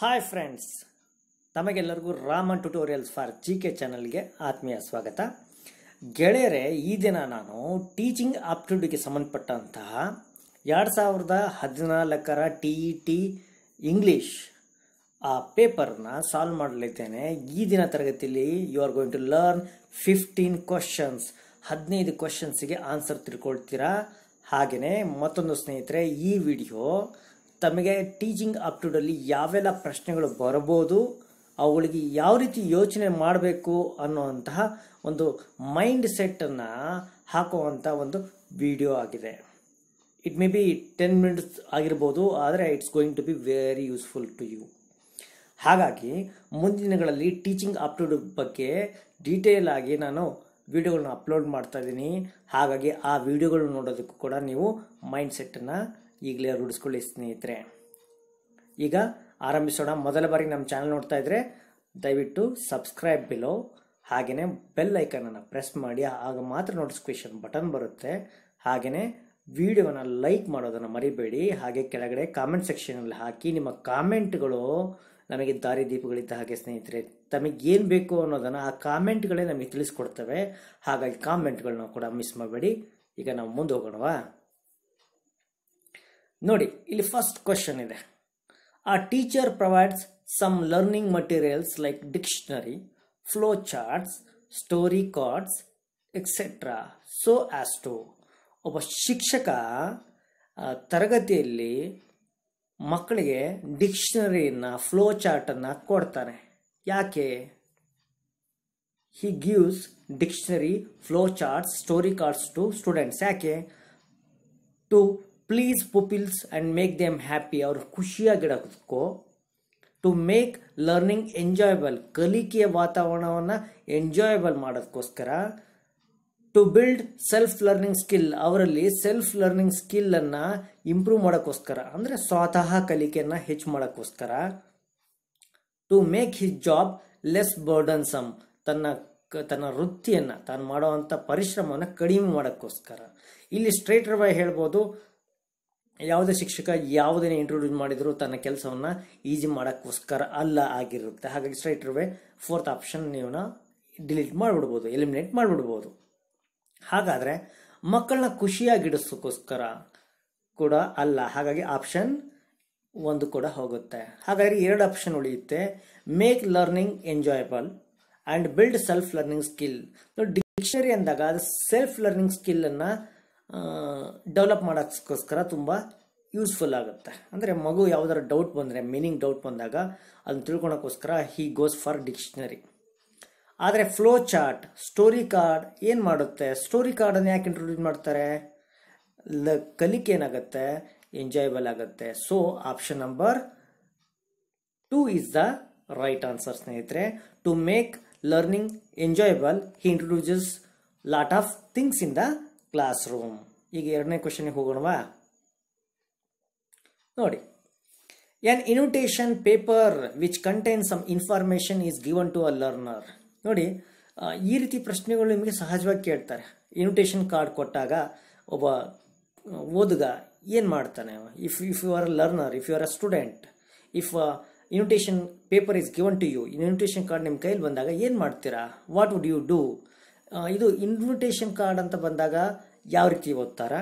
Hi friends ತಮಗೆಲ್ಲರಿಗೂ Raman tutorials for G K ಚಾನಲ್ಗೆ ಆತ್ಮೀಯ ಸ್ವಾಗತ ಗೆಳೆಯರೆ ಈ ದಿನ ನಾನು ಟೀಚಿಂಗ್ ಆಪ್ಟಿಟ್ಯೂಡ್ಗೆ ಸಂಬಂಧಪಟ್ಟಂತಹ ಎರಡು ಸಾವಿರದ ಹದಿನಾಲ್ಕರ ಟಿ ಇ ಟಿ ಇಂಗ್ಲೀಷ್ ಆ ಪೇಪರ್ನ ಸಾಲ್ವ್ ಮಾಡಲಿದ್ದೇನೆ ಈ ದಿನ ತರಗತಿಯಲ್ಲಿ you are going to learn fifteen questions ಹದಿನೈದು ಕ್ವಶನ್ಸ್ಗೆ ಆನ್ಸರ್ ತಿಳ್ಕೊಳ್ತೀರಾ ಹಾಗೆಯೇ ಮತ್ತೊಂದು ಸ್ನೇಹಿತರೆ ಈ ವಿಡಿಯೋ ತಮಗೆ ಟೀಚಿಂಗ್ ಅಪ್ ಯಾವೆಲ್ಲ ಪ್ರಶ್ನೆಗಳು ಬರಬಹುದು ಅವುಗಳಿಗೆ ಯಾವ ರೀತಿ ಯೋಚನೆ ಮಾಡಬೇಕು ಅನ್ನುವಂತಹ ಒಂದು ಮೈಂಡ್ ಸೆಟ್ಟನ್ನು ಹಾಕುವಂಥ ಒಂದು ವಿಡಿಯೋ ಆಗಿದೆ it may be ten minutes ಆಗಿರ್ಬೋದು ಆದರೆ it's going to be very useful to you ಹಾಗಾಗಿ ಮುಂದಿನ ದಿನಗಳಲ್ಲಿ ಟೀಚಿಂಗ್ ಅಪ್ ಬಗ್ಗೆ ಡೀಟೇಲ್ ಆಗಿ ನಾನು ವಿಡಿಯೋಗಳನ್ನ ಅಪ್ಲೋಡ್ ಮಾಡ್ತಾ ಇದ್ದೀನಿ ಹಾಗಾಗಿ ಆ ವಿಡಿಯೋಗಳನ್ನ ನೋಡೋದಕ್ಕೂ ಕೂಡ ನೀವು ಮೈಂಡ್ ಈಗಲೇ ರೂಢಿಸ್ಕೊಳ್ಳಿ ಸ್ನೇಹಿತರೆ ಈಗ ಆರಂಭಿಸೋಣ ಮೊದಲ ಬಾರಿಗೆ ನಮ್ಮ ಚಾನಲ್ ನೋಡ್ತಾ ಇದ್ರೆ ದಯವಿಟ್ಟು ಸಬ್ಸ್ಕ್ರೈಬ್ ಬಿಲೋ ಹಾಗೆಯೇ ಬೆಲ್ ಐಕನನ್ನು ಪ್ರೆಸ್ ಮಾಡಿ ಆಗ ಮಾತ್ರ ನೋಟಿಫಿಕೇಷನ್ ಬಟನ್ ಬರುತ್ತೆ ಹಾಗೆಯೇ ವಿಡಿಯೋನ ಲೈಕ್ ಮಾಡೋದನ್ನು ಮರಿಬೇಡಿ ಹಾಗೆ ಕೆಳಗಡೆ ಕಾಮೆಂಟ್ ಸೆಕ್ಷನಲ್ಲಿ ಹಾಕಿ ನಿಮ್ಮ ಕಾಮೆಂಟ್ಗಳು ನಮಗೆ ದಾರಿದೀಪಗಳಿದ್ದ ಹಾಗೆ ಸ್ನೇಹಿತರೆ ತಮಗೇನು ಬೇಕು ಅನ್ನೋದನ್ನು ಆ ಕಾಮೆಂಟ್ಗಳೇ ನಮಗೆ ತಿಳಿಸ್ಕೊಡ್ತವೆ ಹಾಗಾಗಿ ಕಾಮೆಂಟ್ಗಳನ್ನ ಕೂಡ ಮಿಸ್ ಮಾಡಬೇಡಿ ಈಗ ನಾವು ಮುಂದೆ ಹೋಗೋಣವಾ ನೋಡಿ ಇಲ್ಲಿ ಫಸ್ಟ್ ಕ್ವೆಶನ್ ಇದೆ a teacher provides some learning materials like dictionary flow charts story cards etcetera so as to ಒಬ್ಬ ಶಿಕ್ಷಕ ತರಗತಿಯಲ್ಲಿ ಮಕ್ಕಳಿಗೆ ಡಿಕ್ಷನರಿಯನ್ನು ಫ್ಲೋ ಚಾರ್ಟನ್ನು ಕೊಡ್ತಾನೆ ಯಾಕೆ he gives dictionary flow charts story cards to students ಯಾಕೆ to please pupils and make them happy ಅವ್ರ ಖುಷಿಯಾಗಿಡೋಕ್ಕೋ ಟು ಮೇಕ್ ಲರ್ನಿಂಗ್ ಎಂಜಾಯಬಲ್ ಕಲಿಕೆಯ ವಾತಾವರಣವನ್ನು ಎಂಜಾಯಬಲ್ ಮಾಡೋದಕ್ಕೋಸ್ಕರ to build self learning skill ಅವರಲ್ಲಿ ಸೆಲ್ಫ್ ಲರ್ನಿಂಗ್ ಸ್ಕಿಲ್ಲನ್ನು ಇಂಪ್ರೂವ್ ಮಾಡೋಕ್ಕೋಸ್ಕರ ಅಂದರೆ ಸ್ವತಃ ಕಲಿಕೆಯನ್ನು ಹೆಚ್ಚು ಮಾಡೋಕ್ಕೋಸ್ಕರ to make his job less burdensome ತನ್ನ ತನ್ನ ವೃತ್ತಿಯನ್ನು ತಾನು ಮಾಡೋವಂಥ ಪರಿಶ್ರಮವನ್ನು ಕಡಿಮೆ ಮಾಡೋಕ್ಕೋಸ್ಕರ ಇಲ್ಲಿ ಸ್ಟ್ರೈಟ್ರ ಬಾಯ್ ಹೇಳ್ಬೋದು ಯಾವುದೇ ಶಿಕ್ಷಕ ಯಾವುದೇ ಇಂಟ್ರೊಡ್ಯೂಸ್ ಮಾಡಿದ್ರು ತನ್ನ ಕೆಲಸವನ್ನು ಈಸಿ ಮಾಡೋಕ್ಕೋಸ್ಕರ ಅಲ್ಲ ಆಗಿರುತ್ತೆ ಹಾಗಾಗಿ ಸ್ಟ್ರೈಟ್ ಇರುವೆ ಫೋರ್ತ್ ಆಪ್ಷನ್ ನೀವು ಡಿಲೀಟ್ ಮಾಡಿಬಿಡ್ಬೋದು ಎಲಿಮಿನೇಟ್ ಮಾಡಿಬಿಡ್ಬೋದು ಹಾಗಾದರೆ ಮಕ್ಕಳನ್ನ ಖುಷಿಯಾಗಿಡಿಸೋಕ್ಕೋಸ್ಕರ ಕೂಡ ಅಲ್ಲ ಹಾಗಾಗಿ ಆಪ್ಷನ್ ಒಂದು ಕೂಡ ಹೋಗುತ್ತೆ ಹಾಗಾಗಿ ಎರಡು ಆಪ್ಷನ್ ಉಳಿಯುತ್ತೆ make learning enjoyable and build self learning skill dictionary ಅಂದಾಗ ಅದು ಸೆಲ್ಫ್ ಲರ್ನಿಂಗ್ ಅನ್ನ ಡೆವಲಪ್ ಮಾಡೋಕ್ಕೋಸ್ಕರ ತುಂಬ ಯೂಸ್ಫುಲ್ ಆಗುತ್ತೆ ಅಂದರೆ ಮಗು ಯಾವುದಾದ್ರು ಡೌಟ್ ಬಂದರೆ ಮೀನಿಂಗ್ ಡೌಟ್ ಬಂದಾಗ ಅದನ್ನು ತಿಳ್ಕೊಳೋಕ್ಕೋಸ್ಕರ ಹೀ ಗೋಸ್ ಫಾರ್ ಡಿಕ್ಷನರಿ ಆದರೆ ಫ್ಲೋ ಚಾರ್ಟ್ ಸ್ಟೋರಿ ಕಾರ್ಡ್ ಏನು ಮಾಡುತ್ತೆ ಸ್ಟೋರಿ ಕಾರ್ಡನ್ನು ಯಾಕೆ ಇಂಟ್ರೊಡ್ಯೂಸ್ ಮಾಡ್ತಾರೆ ಲ ಕಲಿಕೆ ಏನಾಗುತ್ತೆ ಎಂಜಾಯಬಲ್ ಆಗುತ್ತೆ so option number two is the right answer ಸ್ನೇಹಿತರೆ to make learning enjoyable he introduces lot of things in the classroom ಈಗ ಎರಡನೇ ಕ್ವಶನ್ಗೆ ಹೋಗೋಣವಾ ನೋಡಿ an invitation paper which contain some information is given to a learner ನೋಡಿ ಈ ರೀತಿ ಪ್ರಶ್ನೆಗಳು ನಿಮಗೆ ಸಹಜವಾಗಿ ಕೇಳ್ತಾರೆ ಇನ್ವಿಟೇಷನ್ ಕಾರ್ಡ್ ಕೊಟ್ಟಾಗ ಒಬ್ಬ ಓದುಗ ಏನು ಮಾಡ್ತಾನೆ if if you are a learner if you are a student if invitation paper is given to you invitation card ನಿಮ್ಮ ಕೈಲಿ ಬಂದಾಗ ಏನು ಮಾಡ್ತೀರಾ ವಾಟ್ ವುಡ್ ಯು ಡೂ ಇದು ಇನ್ವಿಟೇಷನ್ ಕಾರ್ಡ್ ಅಂತ ಬಂದಾಗ ಯಾವ ರೀತಿ ಓದ್ತಾರ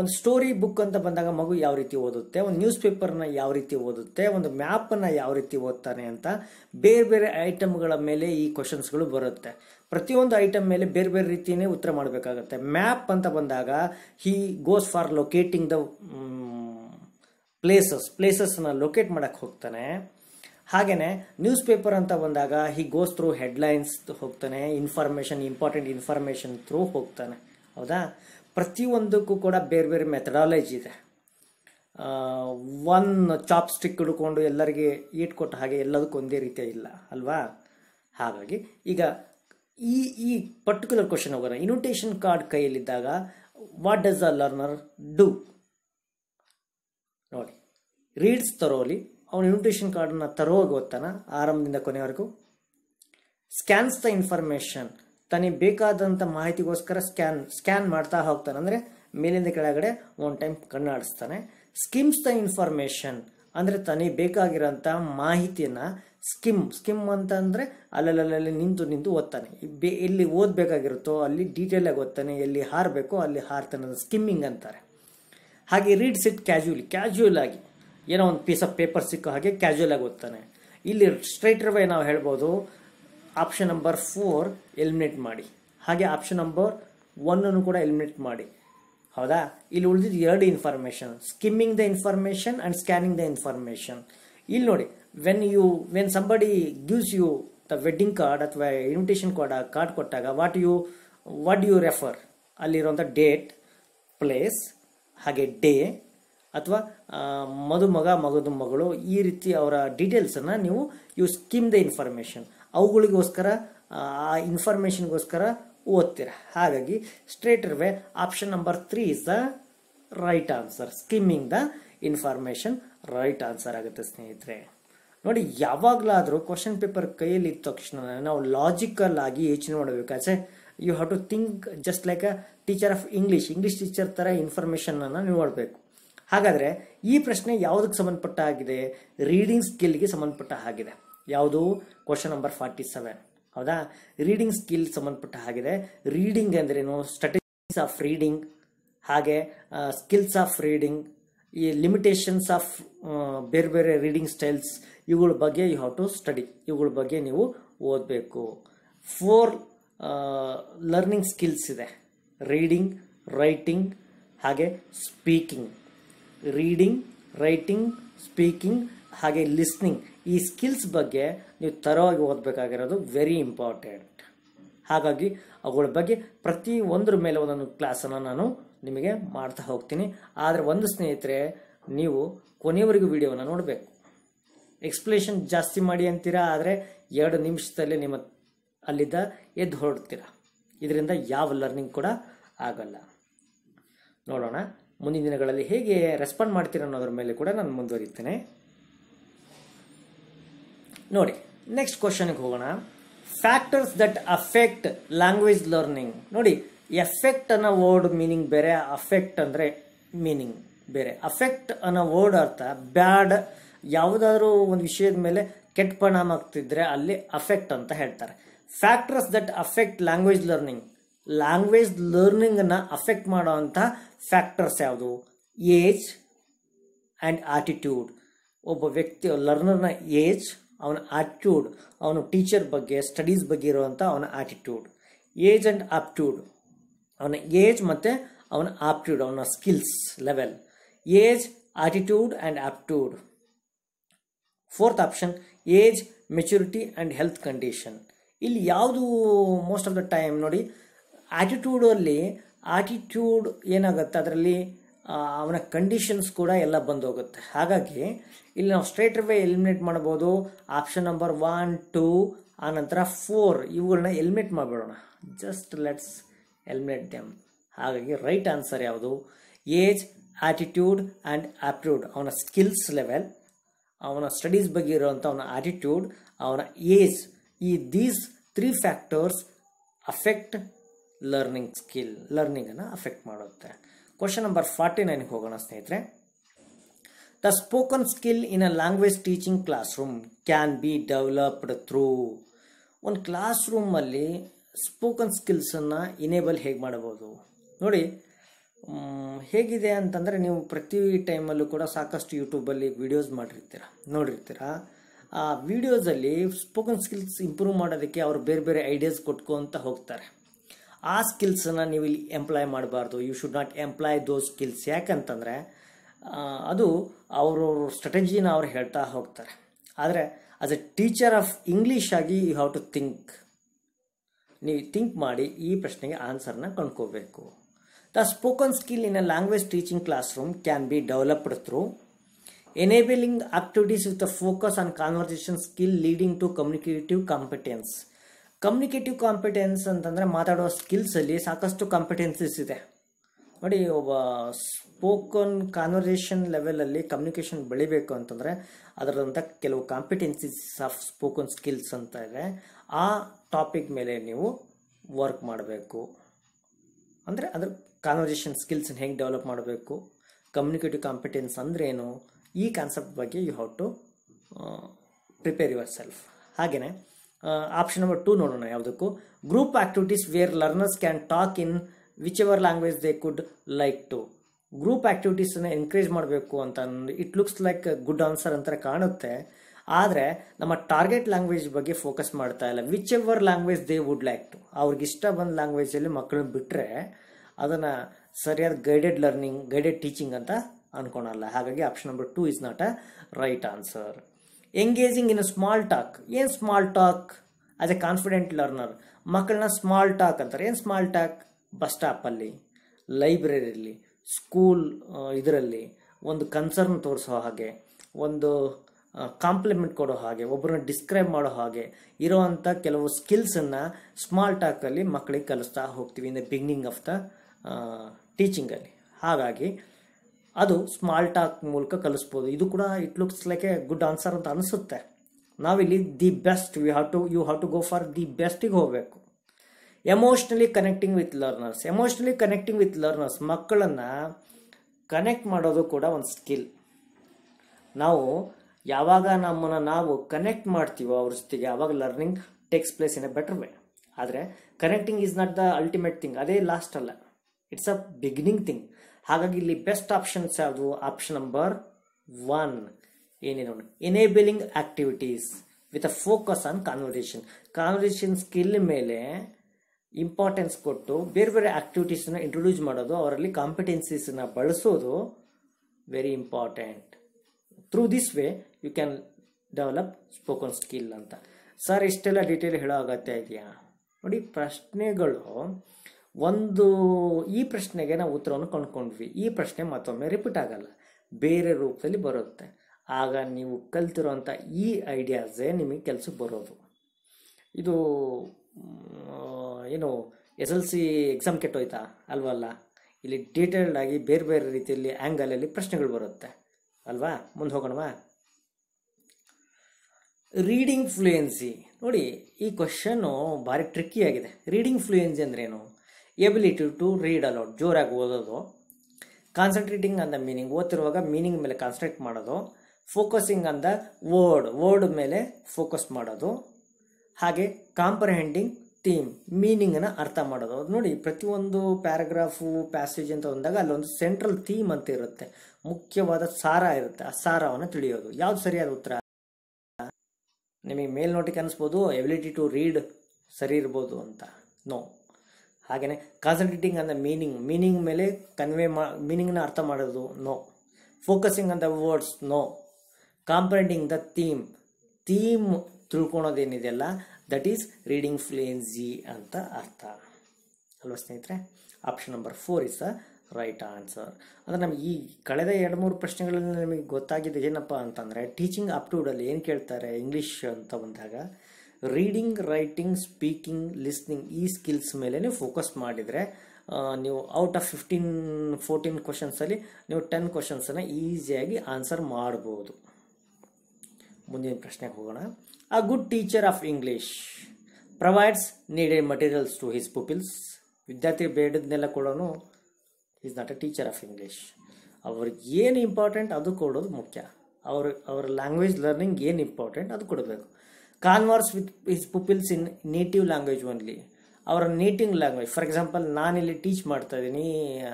ಒಂದು ಸ್ಟೋರಿ ಬುಕ್ ಅಂತ ಬಂದಾಗ ಮಗು ಯಾವ ರೀತಿ ಓದುತ್ತೆ ಒಂದು ನ್ಯೂಸ್ ಪೇಪರ್ನ ಯಾವ ರೀತಿ ಓದುತ್ತೆ ಒಂದು ಮ್ಯಾಪನ್ನು ಯಾವ ರೀತಿ ಓದ್ತಾನೆ ಅಂತ ಬೇರೆ ಬೇರೆ ಐಟಮ್ಗಳ ಮೇಲೆ ಈ ಕ್ವಶನ್ಸ್ಗಳು ಬರುತ್ತೆ ಪ್ರತಿಯೊಂದು ಐಟಮ್ ಮೇಲೆ ಬೇರೆ ಬೇರೆ ರೀತಿಯೇ ಉತ್ತರ ಮಾಡಬೇಕಾಗತ್ತೆ ಮ್ಯಾಪ್ ಅಂತ ಬಂದಾಗ he goes for locating the places ಪ್ಲೇಸಸ್ನ locate ಮಾಡೋಕ್ಕೆ ಹೋಗ್ತಾನೆ ಹಾಗೆಯೇ ನ್ಯೂಸ್ ಪೇಪರ್ ಅಂತ ಬಂದಾಗ ಹೀ ಗೋಸ್ ಥ್ರೂ ಹೆಡ್ಲೈನ್ಸ್ ಹೋಗ್ತಾನೆ ಇನ್ಫಾರ್ಮೇಷನ್ ಇಂಪಾರ್ಟೆಂಟ್ ಇನ್ಫಾರ್ಮೇಷನ್ ಥ್ರೂ ಹೋಗ್ತಾನೆ ಹೌದಾ ಪ್ರತಿಯೊಂದಕ್ಕೂ ಕೂಡ ಬೇರೆ ಬೇರೆ ಮೆಥಡಾಲಜಿ ಇದೆ ಒನ್ ಚಾಪ್ ಸ್ಟಿಕ್ ಹಿಡ್ಕೊಂಡು ಎಲ್ಲರಿಗೆ ಈಟ್ ಕೊಟ್ಟ ಹಾಗೆ ಎಲ್ಲದಕ್ಕೂ ಒಂದೇ ರೀತಿಯ ಇಲ್ಲ ಅಲ್ವಾ ಹಾಗಾಗಿ ಈಗ ಈ ಈ ಪರ್ಟಿಕ್ಯುಲರ್ ಕ್ವಶನ್ ಹೋಗೋಣ invitation card ಕೈಯಲ್ಲಿದ್ದಾಗ what does a learner do ನೋಡಿ ರೀಡ್ಸ್ ತರೋಲಿ ಅವನು ಇನ್ವಿಟೇಷನ್ ಕಾರ್ಡನ್ನು ತರೋಗಿ ಗೊತ್ತಾನ ಆರಂಭದಿಂದ ಕೊನೆವರೆಗೂ ಸ್ಕ್ಯಾನ್ಸ್ ದ ಇನ್ಫಾರ್ಮೇಶನ್ ತನಗೆ ಬೇಕಾದಂಥ ಮಾಹಿತಿಗೋಸ್ಕರ ಸ್ಕ್ಯಾನ್ ಸ್ಕ್ಯಾನ್ ಮಾಡ್ತಾ ಹೋಗ್ತಾನೆ ಅಂದರೆ ಮೇಲಿಂದ ಕೆಳಗಡೆ ಒನ್ ಟೈಮ್ ಕಣ್ಣಾಡಿಸ್ತಾನೆ ಸ್ಕಿಮ್ಸ್ ದ ಇನ್ಫಾರ್ಮೇಷನ್ ಅಂದರೆ ತನಗೆ ಬೇಕಾಗಿರೋಂಥ ಮಾಹಿತಿನ ಸ್ಕಿಮ್ ಸ್ಕಿಮ್ ಅಂತ ಅಂದರೆ ಅಲ್ಲಲ್ಲಲ್ಲಿ ನಿಂತು ನಿಂತು ಓದ್ತಾನೆ ಬೇ ಎಲ್ಲಿ ಓದಬೇಕಾಗಿರುತ್ತೋ ಅಲ್ಲಿ ಡೀಟೇಲಾಗಿ ಓದ್ತಾನೆ ಎಲ್ಲಿ ಹಾರಬೇಕೋ ಅಲ್ಲಿ ಹಾರ್ತಾನೆ ಅಂತ ಸ್ಕಿಮ್ಮಿಂಗ್ ಅಂತಾರೆ ಹಾಗೆ ರೀಡ್ಸ್ ಇಟ್ ಕ್ಯಾಶುವಲಿ ಕ್ಯಾಶುವಲ್ ಆಗಿ ಏನೋ ಒಂದು ಪೀಸ್ ಆಫ್ ಪೇಪರ್ ಸಿಕ್ಕೋ ಹಾಗೆ ಕ್ಯಾಶುವಲ್ ಆಗಿ ಓದ್ತಾನೆ ಇಲ್ಲಿ ಸ್ಟ್ರೈಟ್ ರವೇ ನಾವು ಹೇಳ್ಬೋದು ಆಪ್ಷನ್ ನಂಬರ್ ಫೋರ್ ಎಲಿಮಿನೇಟ್ ಮಾಡಿ ಹಾಗೆ ಆಪ್ಷನ್ ನಂಬರ್ ಒನ್ನನ್ನು ಕೂಡ ಎಲಿಮಿನೇಟ್ ಮಾಡಿ ಹೌದಾ ಇಲ್ಲಿ ಉಳಿದಿದ್ದು ಎರಡು information skimming the information and scanning the information ಇಲ್ಲಿ ನೋಡಿ when you when somebody gives you the wedding card ಅಥವಾ ಇನ್ವಿಟೇಷನ್ ಕಾರ್ಡ್ ಕಾರ್ಡ್ ಕೊಟ್ಟಾಗ what you what you refer ಅಲ್ಲಿರುವಂಥ ಡೇಟ್ ಪ್ಲೇಸ್ ಹಾಗೆ ಡೇ ಅಥವಾ ಮದುಮಗ ಮಗದು ಮಗಳು ಈ ರೀತಿ ಅವರ ಡೀಟೇಲ್ಸನ್ನು ನೀವು ಯು ಸ್ಕಿಮ್ ದ ಇನ್ಫಾರ್ಮೇಷನ್ ಅವುಗಳಿಗೋಸ್ಕರ ಆ ಇನ್ಫಾರ್ಮೇಶನ್ಗೋಸ್ಕರ ಓದ್ತೀರ ಹಾಗಾಗಿ ಸ್ಟ್ರೇಟ್ ಇರುವೆ option number three is the right answer skimming the information right answer ಆಗುತ್ತೆ ಸ್ನೇಹಿತರೆ ನೋಡಿ ಯಾವಾಗಲಾದರೂ ಕ್ವಶನ್ ಪೇಪರ್ ಕೈಯಲ್ಲಿ ಇದ್ದ ತಕ್ಷಣ ನಾವು ಲಾಜಿಕಲ್ ಆಗಿ ಯೋಚನೆ ಮಾಡಬೇಕಾಚೆ you have to think just like a teacher of English English teacher ಥರ ಅನ್ನು ನೀವು ಮಾಡಬೇಕು ಹಾಗಾದರೆ ಈ ಪ್ರಶ್ನೆ ಯಾವುದಕ್ಕೆ ಸಂಬಂಧಪಟ್ಟ ಆಗಿದೆ ರೀಡಿಂಗ್ ಸ್ಕಿಲ್ಗೆ ಸಂಬಂಧಪಟ್ಟ ಆಗಿದೆ ಯಾವುದು ಕ್ವಶನ್ ನಂಬರ್ ಫಾರ್ಟಿ ಸೆವೆನ್ ಹೌದಾ ರೀಡಿಂಗ್ ಸ್ಕಿಲ್ ಸಂಬಂಧಪಟ್ಟ ಹಾಗಿದೆ ರೀಡಿಂಗ್ ಅಂದ್ರೇನು ಸ್ಟ್ರಾಟಜೀಸ್ ಆಫ್ ರೀಡಿಂಗ್ ಹಾಗೆ ಸ್ಕಿಲ್ಸ್ ಆಫ್ ರೀಡಿಂಗ್ ಈ ಲಿಮಿಟೇಷನ್ಸ್ ಆಫ್ ಬೇರೆ ಬೇರೆ ರೀಡಿಂಗ್ ಸ್ಟೈಲ್ಸ್ ಇವುಗಳ ಬಗ್ಗೆ ಯು ಹ್ಯಾವ್ ಟು ಸ್ಟಡಿ ಇವುಗಳ ಬಗ್ಗೆ ನೀವು ಓದಬೇಕು ಫೋರ್ ಲರ್ನಿಂಗ್ ಸ್ಕಿಲ್ಸ್ ಇದೆ ರೀಡಿಂಗ್ ರೈಟಿಂಗ್ ಹಾಗೆ ಸ್ಪೀಕಿಂಗ್ ರೀಡಿಂಗ್ ರೈಟಿಂಗ್ ಸ್ಪೀಕಿಂಗ್ ಹಾಗೆ ಲಿಸ್ನಿಂಗ್ ಈ ಸ್ಕಿಲ್ಸ್ ಬಗ್ಗೆ ನೀವು ತರವಾಗಿ ಓದಬೇಕಾಗಿರೋದು ವೆರಿ ಇಂಪಾರ್ಟೆಂಟ್ ಹಾಗಾಗಿ ಅವುಗಳ ಬಗ್ಗೆ ಪ್ರತಿ ಒಂದ್ರ ಮೇಲೆ ಒಂದೊಂದು ಕ್ಲಾಸನ್ನು ನಾನು ನಿಮಗೆ ಮಾಡ್ತಾ ಹೋಗ್ತೀನಿ ಆದರೆ ಒಂದು ಸ್ನೇಹಿತರೆ ನೀವು ಕೊನೆಯವರೆಗೂ ವಿಡಿಯೋವನ್ನು ನೋಡಬೇಕು ಎಕ್ಸ್ಪ್ಲೇಷನ್ ಜಾಸ್ತಿ ಮಾಡಿ ಅಂತೀರಾ ಆದರೆ ಎರಡು ನಿಮಿಷದಲ್ಲಿ ನಿಮ್ಮ ಅಲ್ಲಿದ್ದ ಎದ್ದು ಹೊರಡ್ತೀರಾ ಇದರಿಂದ ಯಾವ ಲರ್ನಿಂಗ್ ಕೂಡ ಆಗಲ್ಲ ನೋಡೋಣ ಮುಂದಿನ ದಿನಗಳಲ್ಲಿ ಹೇಗೆ ರೆಸ್ಪಾಂಡ್ ಮಾಡ್ತೀರ ಅನ್ನೋದ್ರ ಮೇಲೆ ಕೂಡ ನಾನು ಮುಂದುವರಿತೇನೆ ನೋಡಿ ನೆಕ್ಸ್ಟ್ ಕ್ವಶನ್ಗೆ ಹೋಗೋಣ factors that affect language learning ನೋಡಿ ಎಫೆಕ್ಟ್ ಅನ್ನೋ ವರ್ಡ್ ಮೀನಿಂಗ್ ಬೇರೆ ಅಫೆಕ್ಟ್ ಅಂದರೆ ಮೀನಿಂಗ್ ಬೇರೆ ಅಫೆಕ್ಟ್ ಅನ್ನೋ ವರ್ಡ್ ಅರ್ಥ ಬ್ಯಾಡ್ ಯಾವುದಾದ್ರೂ ಒಂದು ವಿಷಯದ ಮೇಲೆ ಕೆಟ್ಟ ಪರಿಣಾಮ ಆಗ್ತಿದ್ರೆ ಅಲ್ಲಿ ಅಫೆಕ್ಟ್ ಅಂತ ಹೇಳ್ತಾರೆ factors that affect language learning language ಲರ್ನಿಂಗನ್ನು affect ಅಂತ ಫ್ಯಾಕ್ಟರ್ಸ್ ಯಾವುದು ಏಜ್ ಆ್ಯಂಡ್ ಆಟಿಟ್ಯೂಡ್ ಒಬ್ಬ ವ್ಯಕ್ತಿ ಲರ್ನರ್ನ ಏಜ್ ಅವನ ಆಟಿಟ್ಯೂಡ್ ಅವನ ಟೀಚರ್ ಬಗ್ಗೆ ಸ್ಟಡೀಸ್ ಬಗ್ಗೆ ಇರುವಂಥ ಅವನ ಆಟಿಟ್ಯೂಡ್ ಏಜ್ ಆ್ಯಂಡ್ ಆಪ್ಟ್ಯೂಡ್ ಅವನ ಏಜ್ ಮತ್ತು ಅವನ ಆಪ್ಟ್ಯೂಡ್ ಅವನ skills level age attitude and aptitude fourth option age maturity and health condition ಇಲ್ಲಿ ಯಾವುದು ಮೋಸ್ಟ್ ಆಫ್ ದ ಟೈಮ್ ನೋಡಿ ಆಟಿಟ್ಯೂಡಲ್ಲಿ ಆಟಿಟ್ಯೂಡ್ ಏನಾಗುತ್ತೆ ಅದರಲ್ಲಿ ಅವನ ಕಂಡೀಷನ್ಸ್ ಕೂಡ ಎಲ್ಲ ಬಂದೋಗುತ್ತೆ ಹೋಗುತ್ತೆ ಹಾಗಾಗಿ ಇಲ್ಲಿ ನಾವು ಸ್ಟ್ರೇಟ್ ವೇ ಎಲಿಮಿನೇಟ್ ಮಾಡ್ಬೋದು ಆಪ್ಷನ್ ನಂಬರ್ ಒನ್ ಟೂ ಆನಂತರ ಫೋರ್ ಇವುಗಳನ್ನ ಎಲಿಮಿನೇಟ್ ಮಾಡಿಬಿಡೋಣ ಜಸ್ಟ್ ಲೆಟ್ಸ್ ಎಲಿಮಿನೇಟ್ ದೆಮ್ ಹಾಗಾಗಿ ರೈಟ್ ಆನ್ಸರ್ ಯಾವುದು ಏಜ್ ಆಟಿಟ್ಯೂಡ್ ಆ್ಯಂಡ್ ಆಪ್ಟ್ಯೂಡ್ ಅವನ ಸ್ಕಿಲ್ಸ್ ಲೆವೆಲ್ ಅವನ ಸ್ಟಡೀಸ್ ಬಗ್ಗೆ ಇರುವಂಥ ಅವನ ಆಟಿಟ್ಯೂಡ್ ಅವನ ಏಜ್ ಈ these three factors affect learning skill ಲರ್ನಿಂಗನ್ನು affect ಮಾಡುತ್ತೆ ಕ್ವಶನ್ ನಂಬರ್ ಫಾರ್ಟಿ ನೈನ್ಗೆ ಹೋಗೋಣ ಸ್ನೇಹಿತರೆ the spoken skill in a language teaching classroom can be developed through ಒಂದು ಕ್ಲಾಸ್ ರೂಮಲ್ಲಿ ಸ್ಪೋಕನ್ ಸ್ಕಿಲ್ಸನ್ನು ಇನೇಬಲ್ ಹೇಗೆ ಮಾಡಬಹುದು ನೋಡಿ ಹೇಗಿದೆ ಅಂತಂದರೆ ನೀವು ಪ್ರತಿ ಟೈಮಲ್ಲೂ ಕೂಡ ಸಾಕಷ್ಟು ಯೂಟ್ಯೂಬಲ್ಲಿ ವಿಡಿಯೋಸ್ ಮಾಡಿರ್ತೀರ ನೋಡಿರ್ತೀರ ಆ ವಿಡಿಯೋಸಲ್ಲಿ ಸ್ಪೋಕನ್ ಸ್ಕಿಲ್ಸ್ ಇಂಪ್ರೂವ್ ಮಾಡೋದಕ್ಕೆ ಅವರು ಬೇರೆ ಬೇರೆ ಐಡಿಯಾಸ್ ಕೊಟ್ಕೊಂತ ಹೋಗ್ತಾರೆ ಆ ಸ್ಕಿಲ್ಸನ್ನು ನೀವು ಇಲ್ಲಿ ಎಂಪ್ಲಾಯ್ ಮಾಡಬಾರ್ದು you should not employ those skills ಯಾಕಂತಂದರೆ ಅದು ಅವ್ರವ್ರ ಸ್ಟ್ರಾಟಜಿನ ಅವ್ರು ಹೇಳ್ತಾ ಹೋಗ್ತಾರೆ ಆದರೆ as a teacher of English ಆಗಿ ಯು ಹ್ಯಾವ್ ಟು ಥಿಂಕ್ ನೀವು ಥಿಂಕ್ ಮಾಡಿ ಈ ಪ್ರಶ್ನೆಗೆ ಆನ್ಸರ್ನ ಕಂಡ್ಕೋಬೇಕು the spoken skill in a language teaching classroom can be developed through enabling activities with a focus on conversation skill leading to communicative competence communicative competence ಅಂತಂದರೆ ಮಾತಾಡೋ ಸ್ಕಿಲ್ಸಲ್ಲಿ ಸಾಕಷ್ಟು ಕಾಂಪಿಟೆನ್ಸೀಸ್ ಇದೆ ನೋಡಿ ಒಬ್ಬ ಸ್ಪೋಕನ್ ಕಾನ್ವರ್ಸೇಷನ್ ಲೆವೆಲಲ್ಲಿ ಕಮ್ಯುನಿಕೇಷನ್ ಬೆಳಿಬೇಕು ಅಂತಂದರೆ ಅದರಂಥ ಕೆಲವು ಕಾಂಪಿಟೆನ್ಸಿಸ್ ಆಫ್ ಸ್ಪೋಕನ್ ಸ್ಕಿಲ್ಸ್ ಅಂತ ಇದೆ ಆ ಟಾಪಿಕ್ ಮೇಲೆ ನೀವು ವರ್ಕ್ ಮಾಡಬೇಕು ಅಂದರೆ ಅದ್ರ ಕಾನ್ವರ್ಸೇಷನ್ ಸ್ಕಿಲ್ಸನ್ನು ಹೆಂಗೆ ಡೆವಲಪ್ ಮಾಡಬೇಕು ಕಮ್ಯುನಿಕೇಟಿವ್ ಕಾಂಪಿಟೆನ್ಸ್ ಅಂದ್ರೇನು ಈ ಕಾನ್ಸೆಪ್ಟ್ ಬಗ್ಗೆ you have to prepare yourself ಹಾಗೆಯೇ ಆಪ್ಷನ್ ನಂಬರ್ ಟೂ ನೋಡೋಣ ಯಾವುದಕ್ಕೂ group activities where learners can talk in whichever language they could like to group ಆಕ್ಟಿವಿಟೀಸನ್ನು encourage ಮಾಡಬೇಕು ಅಂತ it looks like good answer ಅಂತ ಕಾಣುತ್ತೆ ಆದರೆ ನಮ್ಮ ಟಾರ್ಗೆಟ್ ಲ್ಯಾಂಗ್ವೇಜ್ ಬಗ್ಗೆ ಫೋಕಸ್ ಮಾಡ್ತಾ ಇಲ್ಲ whichever language they would like to ಅವ್ರಿಗೆ ಇಷ್ಟ ಬಂದ ಲ್ಯಾಂಗ್ವೇಜಲ್ಲಿ ಮಕ್ಕಳನ್ನ ಬಿಟ್ಟರೆ ಅದನ್ನು ಸರಿಯಾದ ಗೈಡೆಡ್ ಲರ್ನಿಂಗ್ ಗೈಡೆಡ್ ಟೀಚಿಂಗ್ ಅಂತ ಅನ್ಕೊಳಲ್ಲ ಹಾಗಾಗಿ option number two is not a right answer engaging in small talk ಏನು small talk as a confident learner ಮಕ್ಕಳನ್ನ ಸ್ಮಾಲ್ ಟಾಕ್ ಅಂತಾರೆ ಏನು ಸ್ಮಾಲ್ ಟಾಕ್ ಬಸ್ ಸ್ಟಾಪಲ್ಲಿ ಲೈಬ್ರರಿಲಿ ಸ್ಕೂಲ್ ಇದರಲ್ಲಿ ಒಂದು ಕನ್ಸರ್ನ್ ತೋರಿಸೋ ಹಾಗೆ ಒಂದು ಕಾಂಪ್ಲಿಮೆಂಟ್ ಕೊಡೋ ಹಾಗೆ ಒಬ್ಬರನ್ನ ಡಿಸ್ಕ್ರೈಬ್ ಮಾಡೋ ಹಾಗೆ ಇರೋವಂಥ ಕೆಲವು ಸ್ಕಿಲ್ಸನ್ನು ಸ್ಮಾಲ್ ಟಾಕಲ್ಲಿ ಮಕ್ಕಳಿಗೆ ಕಲಿಸ್ತಾ ಹೋಗ್ತೀವಿ in the beginning of the ಟೀಚಿಂಗಲ್ಲಿ ಹಾಗಾಗಿ ಅದು ಸ್ಮಾಲ್ ಟಾಕ್ ಮೂಲಕ ಕಲಿಸ್ಬೋದು ಇದು ಕೂಡ it looks like a good answer ಅಂತ ಅನಿಸುತ್ತೆ ನಾವಿಲ್ಲಿ the best we have to you have to go for the ಬೆಸ್ಟಿಗೆ ಹೋಗಬೇಕು emotionally connecting with learners emotionally connecting with learners ಮಕ್ಕಳನ್ನು ಕನೆಕ್ಟ್ ಮಾಡೋದು ಕೂಡ ಒಂದು ಸ್ಕಿಲ್ ನಾವು ಯಾವಾಗ ನಮ್ಮನ್ನು ನಾವು ಕನೆಕ್ಟ್ ಮಾಡ್ತೀವೋ ಅವ್ರ ಜೊತೆಗೆ ಯಾವಾಗ learning takes place in a better way ಆದರೆ connecting is not the ultimate thing ಅದೇ ಲಾಸ್ಟ್ ಅಲ್ಲ ಇಟ್ಸ್ ಅ ಬಿಗಿನಿಂಗ್ ಥಿಂಗ್ ಹಾಗಾಗಿ ಇಲ್ಲಿ ಬೆಸ್ಟ್ ಆಪ್ಷನ್ಸ್ ಯಾವುದು ಆಪ್ಷನ್ ನಂಬರ್ ಒನ್ ಏನೇನು enabling activities with a focus on conversation conversation skill ಮೇಲೆ importance ಕೊಟ್ಟು ಬೇರೆ ಬೇರೆ ಆಕ್ಟಿವಿಟೀಸ್ನ ಇಂಟ್ರೊಡ್ಯೂಸ್ ಮಾಡೋದು ಅವರಲ್ಲಿ ಕಾಂಪಿಟೆನ್ಸೀಸನ್ನ ಬಳಸೋದು very important through this way you can develop spoken skill ಅಂತ ಸರ್ ಇಷ್ಟೆಲ್ಲ ಡೀಟೇಲ್ ಹೇಳೋ ಅಗತ್ಯ ಇದೆಯಾ ನೋಡಿ ಪ್ರಶ್ನೆಗಳು ಒಂದು ಈ ಪ್ರಶ್ನೆಗೆ ನಾವು ಉತ್ತರವನ್ನು ಕಂಡುಕೊಂಡ್ವಿ ಈ ಪ್ರಶ್ನೆ ಮತ್ತೊಮ್ಮೆ ರಿಪೀಟ್ ಆಗಲ್ಲ ಬೇರೆ ರೂಪದಲ್ಲಿ ಬರುತ್ತೆ ಆಗ ನೀವು ಕಲ್ತಿರೋಂಥ ಈ ಐಡಿಯಾಸೇ ನಿಮಗೆ ಕೆಲಸಕ್ಕೆ ಬರೋದು ಇದು ಏನು ಎಸ್ ಎಲ್ ಸಿ ಎಕ್ಸಾಮ್ ಕೆಟ್ಟೋಯ್ತಾ ಅಲ್ವಲ್ಲ ಇಲ್ಲಿ ಡೀಟೇಲ್ಡ್ ಆಗಿ ಬೇರೆ ಬೇರೆ ರೀತಿಯಲ್ಲಿ ಆ್ಯಂಗಲಲ್ಲಿ ಪ್ರಶ್ನೆಗಳು ಬರುತ್ತೆ ಅಲ್ವಾ ಮುಂದೆ ಹೋಗೋಣವಾ ರೀಡಿಂಗ್ ಫ್ಲೂಯೆನ್ಸಿ ನೋಡಿ ಈ ಕ್ವಶನ್ನು ಭಾರಿ ಟ್ರಿಕ್ಕಿ ಆಗಿದೆ ರೀಡಿಂಗ್ ಫ್ಲೂಯೆನ್ಸಿ ಅಂದ್ರೇನು ಎಬಿಲಿಟಿ ಟು ರೀಡ್ ಅಲೌಡ್ ಜೋರಾಗಿ ಓದೋದು ಕಾನ್ಸಂಟ್ರೇಟಿಂಗ್ ಆನ್ ದ ಮೀನಿಂಗ್ ಓದ್ತಿರುವಾಗ ಮೀನಿಂಗ್ ಮೇಲೆ ಕಾನ್ಸಂಟ್ರೇಟ್ ಮಾಡೋದು ಫೋಕಸಿಂಗ್ ಅಂದ ವರ್ಡ್ ವರ್ಡ್ ಮೇಲೆ ಫೋಕಸ್ ಮಾಡೋದು ಹಾಗೆ ಕಾಂಪ್ರಹೆಂಡಿಂಗ್ ಥೀಮ್ ಮೀನಿಂಗನ್ನು ಅರ್ಥ ಮಾಡೋದು ನೋಡಿ ಪ್ರತಿಯೊಂದು ಪ್ಯಾರಾಗ್ರಾಫು ಪ್ಯಾಸೇಜ್ ಅಂತ ಬಂದಾಗ ಅಲ್ಲೊಂದು ಸೆಂಟ್ರಲ್ ಥೀಮ್ ಅಂತ ಇರುತ್ತೆ ಮುಖ್ಯವಾದ ಸಾರ ಇರುತ್ತೆ ಆ ಸಾರವನ್ನು ತಿಳಿಯೋದು ಯಾವುದು ಸರಿಯಾದ ಉತ್ತರ ನಿಮಗೆ ಮೇಲ್ನೋಟಕ್ಕೆ ಅನಿಸ್ಬೋದು ಎಬಿಲಿಟಿ ಟು ರೀಡ್ ಸರಿ ಇರ್ಬೋದು ಅಂತ ನೋ ಹಾಗೆಯೇ ಕಾನ್ಸಂಟ್ರೇಟಿಂಗ್ ಅಂದರೆ ಮೀನಿಂಗ್ ಮೀನಿಂಗ್ ಮೇಲೆ ಕನ್ವೇ ಮಾ ಮೀನಿಂಗ್ನ ಅರ್ಥ ಮಾಡೋದು no focusing on the words no comprehending the theme theme ತಿಳ್ಕೊಳೋದೇನಿದೆಯಲ್ಲ that is reading fluency ಅಂತ ಅರ್ಥ ಅಲ್ವಾ ಸ್ನೇಹಿತರೆ option number four is the right answer ಅಂದರೆ ನಮ್ಗೆ ಈ ಕಳೆದ ಎರಡು ಮೂರು ಪ್ರಶ್ನೆಗಳಲ್ಲಿ ನಮಗೆ ಗೊತ್ತಾಗಿದೆ ಏನಪ್ಪ ಅಂತಂದರೆ ಟೀಚಿಂಗ್ ಅಪ್ ಟು ಡಲ್ಲಿ ಏನು ಕೇಳ್ತಾರೆ ಇಂಗ್ಲೀಷ್ ಅಂತ ಬಂದಾಗ ರೀಡಿಂಗ್ ರೈಟಿಂಗ್ ಸ್ಪೀಕಿಂಗ್ ಲಿಸ್ನಿಂಗ್ ಈ ಸ್ಕಿಲ್ಸ್ ಮೇಲೆ ಫೋಕಸ್ ಮಾಡಿದರೆ ನೀವು ಔಟ್ ಆಫ್ ಫಿಫ್ಟೀನ್ ಫೋರ್ಟೀನ್ ಕ್ವಶನ್ಸಲ್ಲಿ ನೀವು ಟೆನ್ ಕ್ವಶನ್ಸನ್ನು ಈಸಿಯಾಗಿ ಆನ್ಸರ್ ಮಾಡ್ಬೋದು ಮುಂದಿನ ಪ್ರಶ್ನೆಗೆ ಹೋಗೋಣ a good teacher of English provides needed materials to his pupils ವಿದ್ಯಾರ್ಥಿ ಬೇಡದನ್ನೆಲ್ಲ ಕೊಡೋನು is not a teacher of English ಅವ್ರಿಗೆ ಏನು ಇಂಪಾರ್ಟೆಂಟ್ ಅದು ಕೊಡೋದು ಮುಖ್ಯ ಅವ್ರ ಅವ್ರ ಲ್ಯಾಂಗ್ವೇಜ್ ಲರ್ನಿಂಗ್ ಏನು ಇಂಪಾರ್ಟೆಂಟ್ ಅದು ಕೊಡಬೇಕು converse with his pupils in native language only ಅವರ ನೇಟಿವ್ ಲ್ಯಾಂಗ್ವೇಜ್ ಫಾರ್ ಎಕ್ಸಾಂಪಲ್ ನಾನಿಲ್ಲಿ ಟೀಚ್ ಮಾಡ್ತಾ ಇದ್ದೀನಿ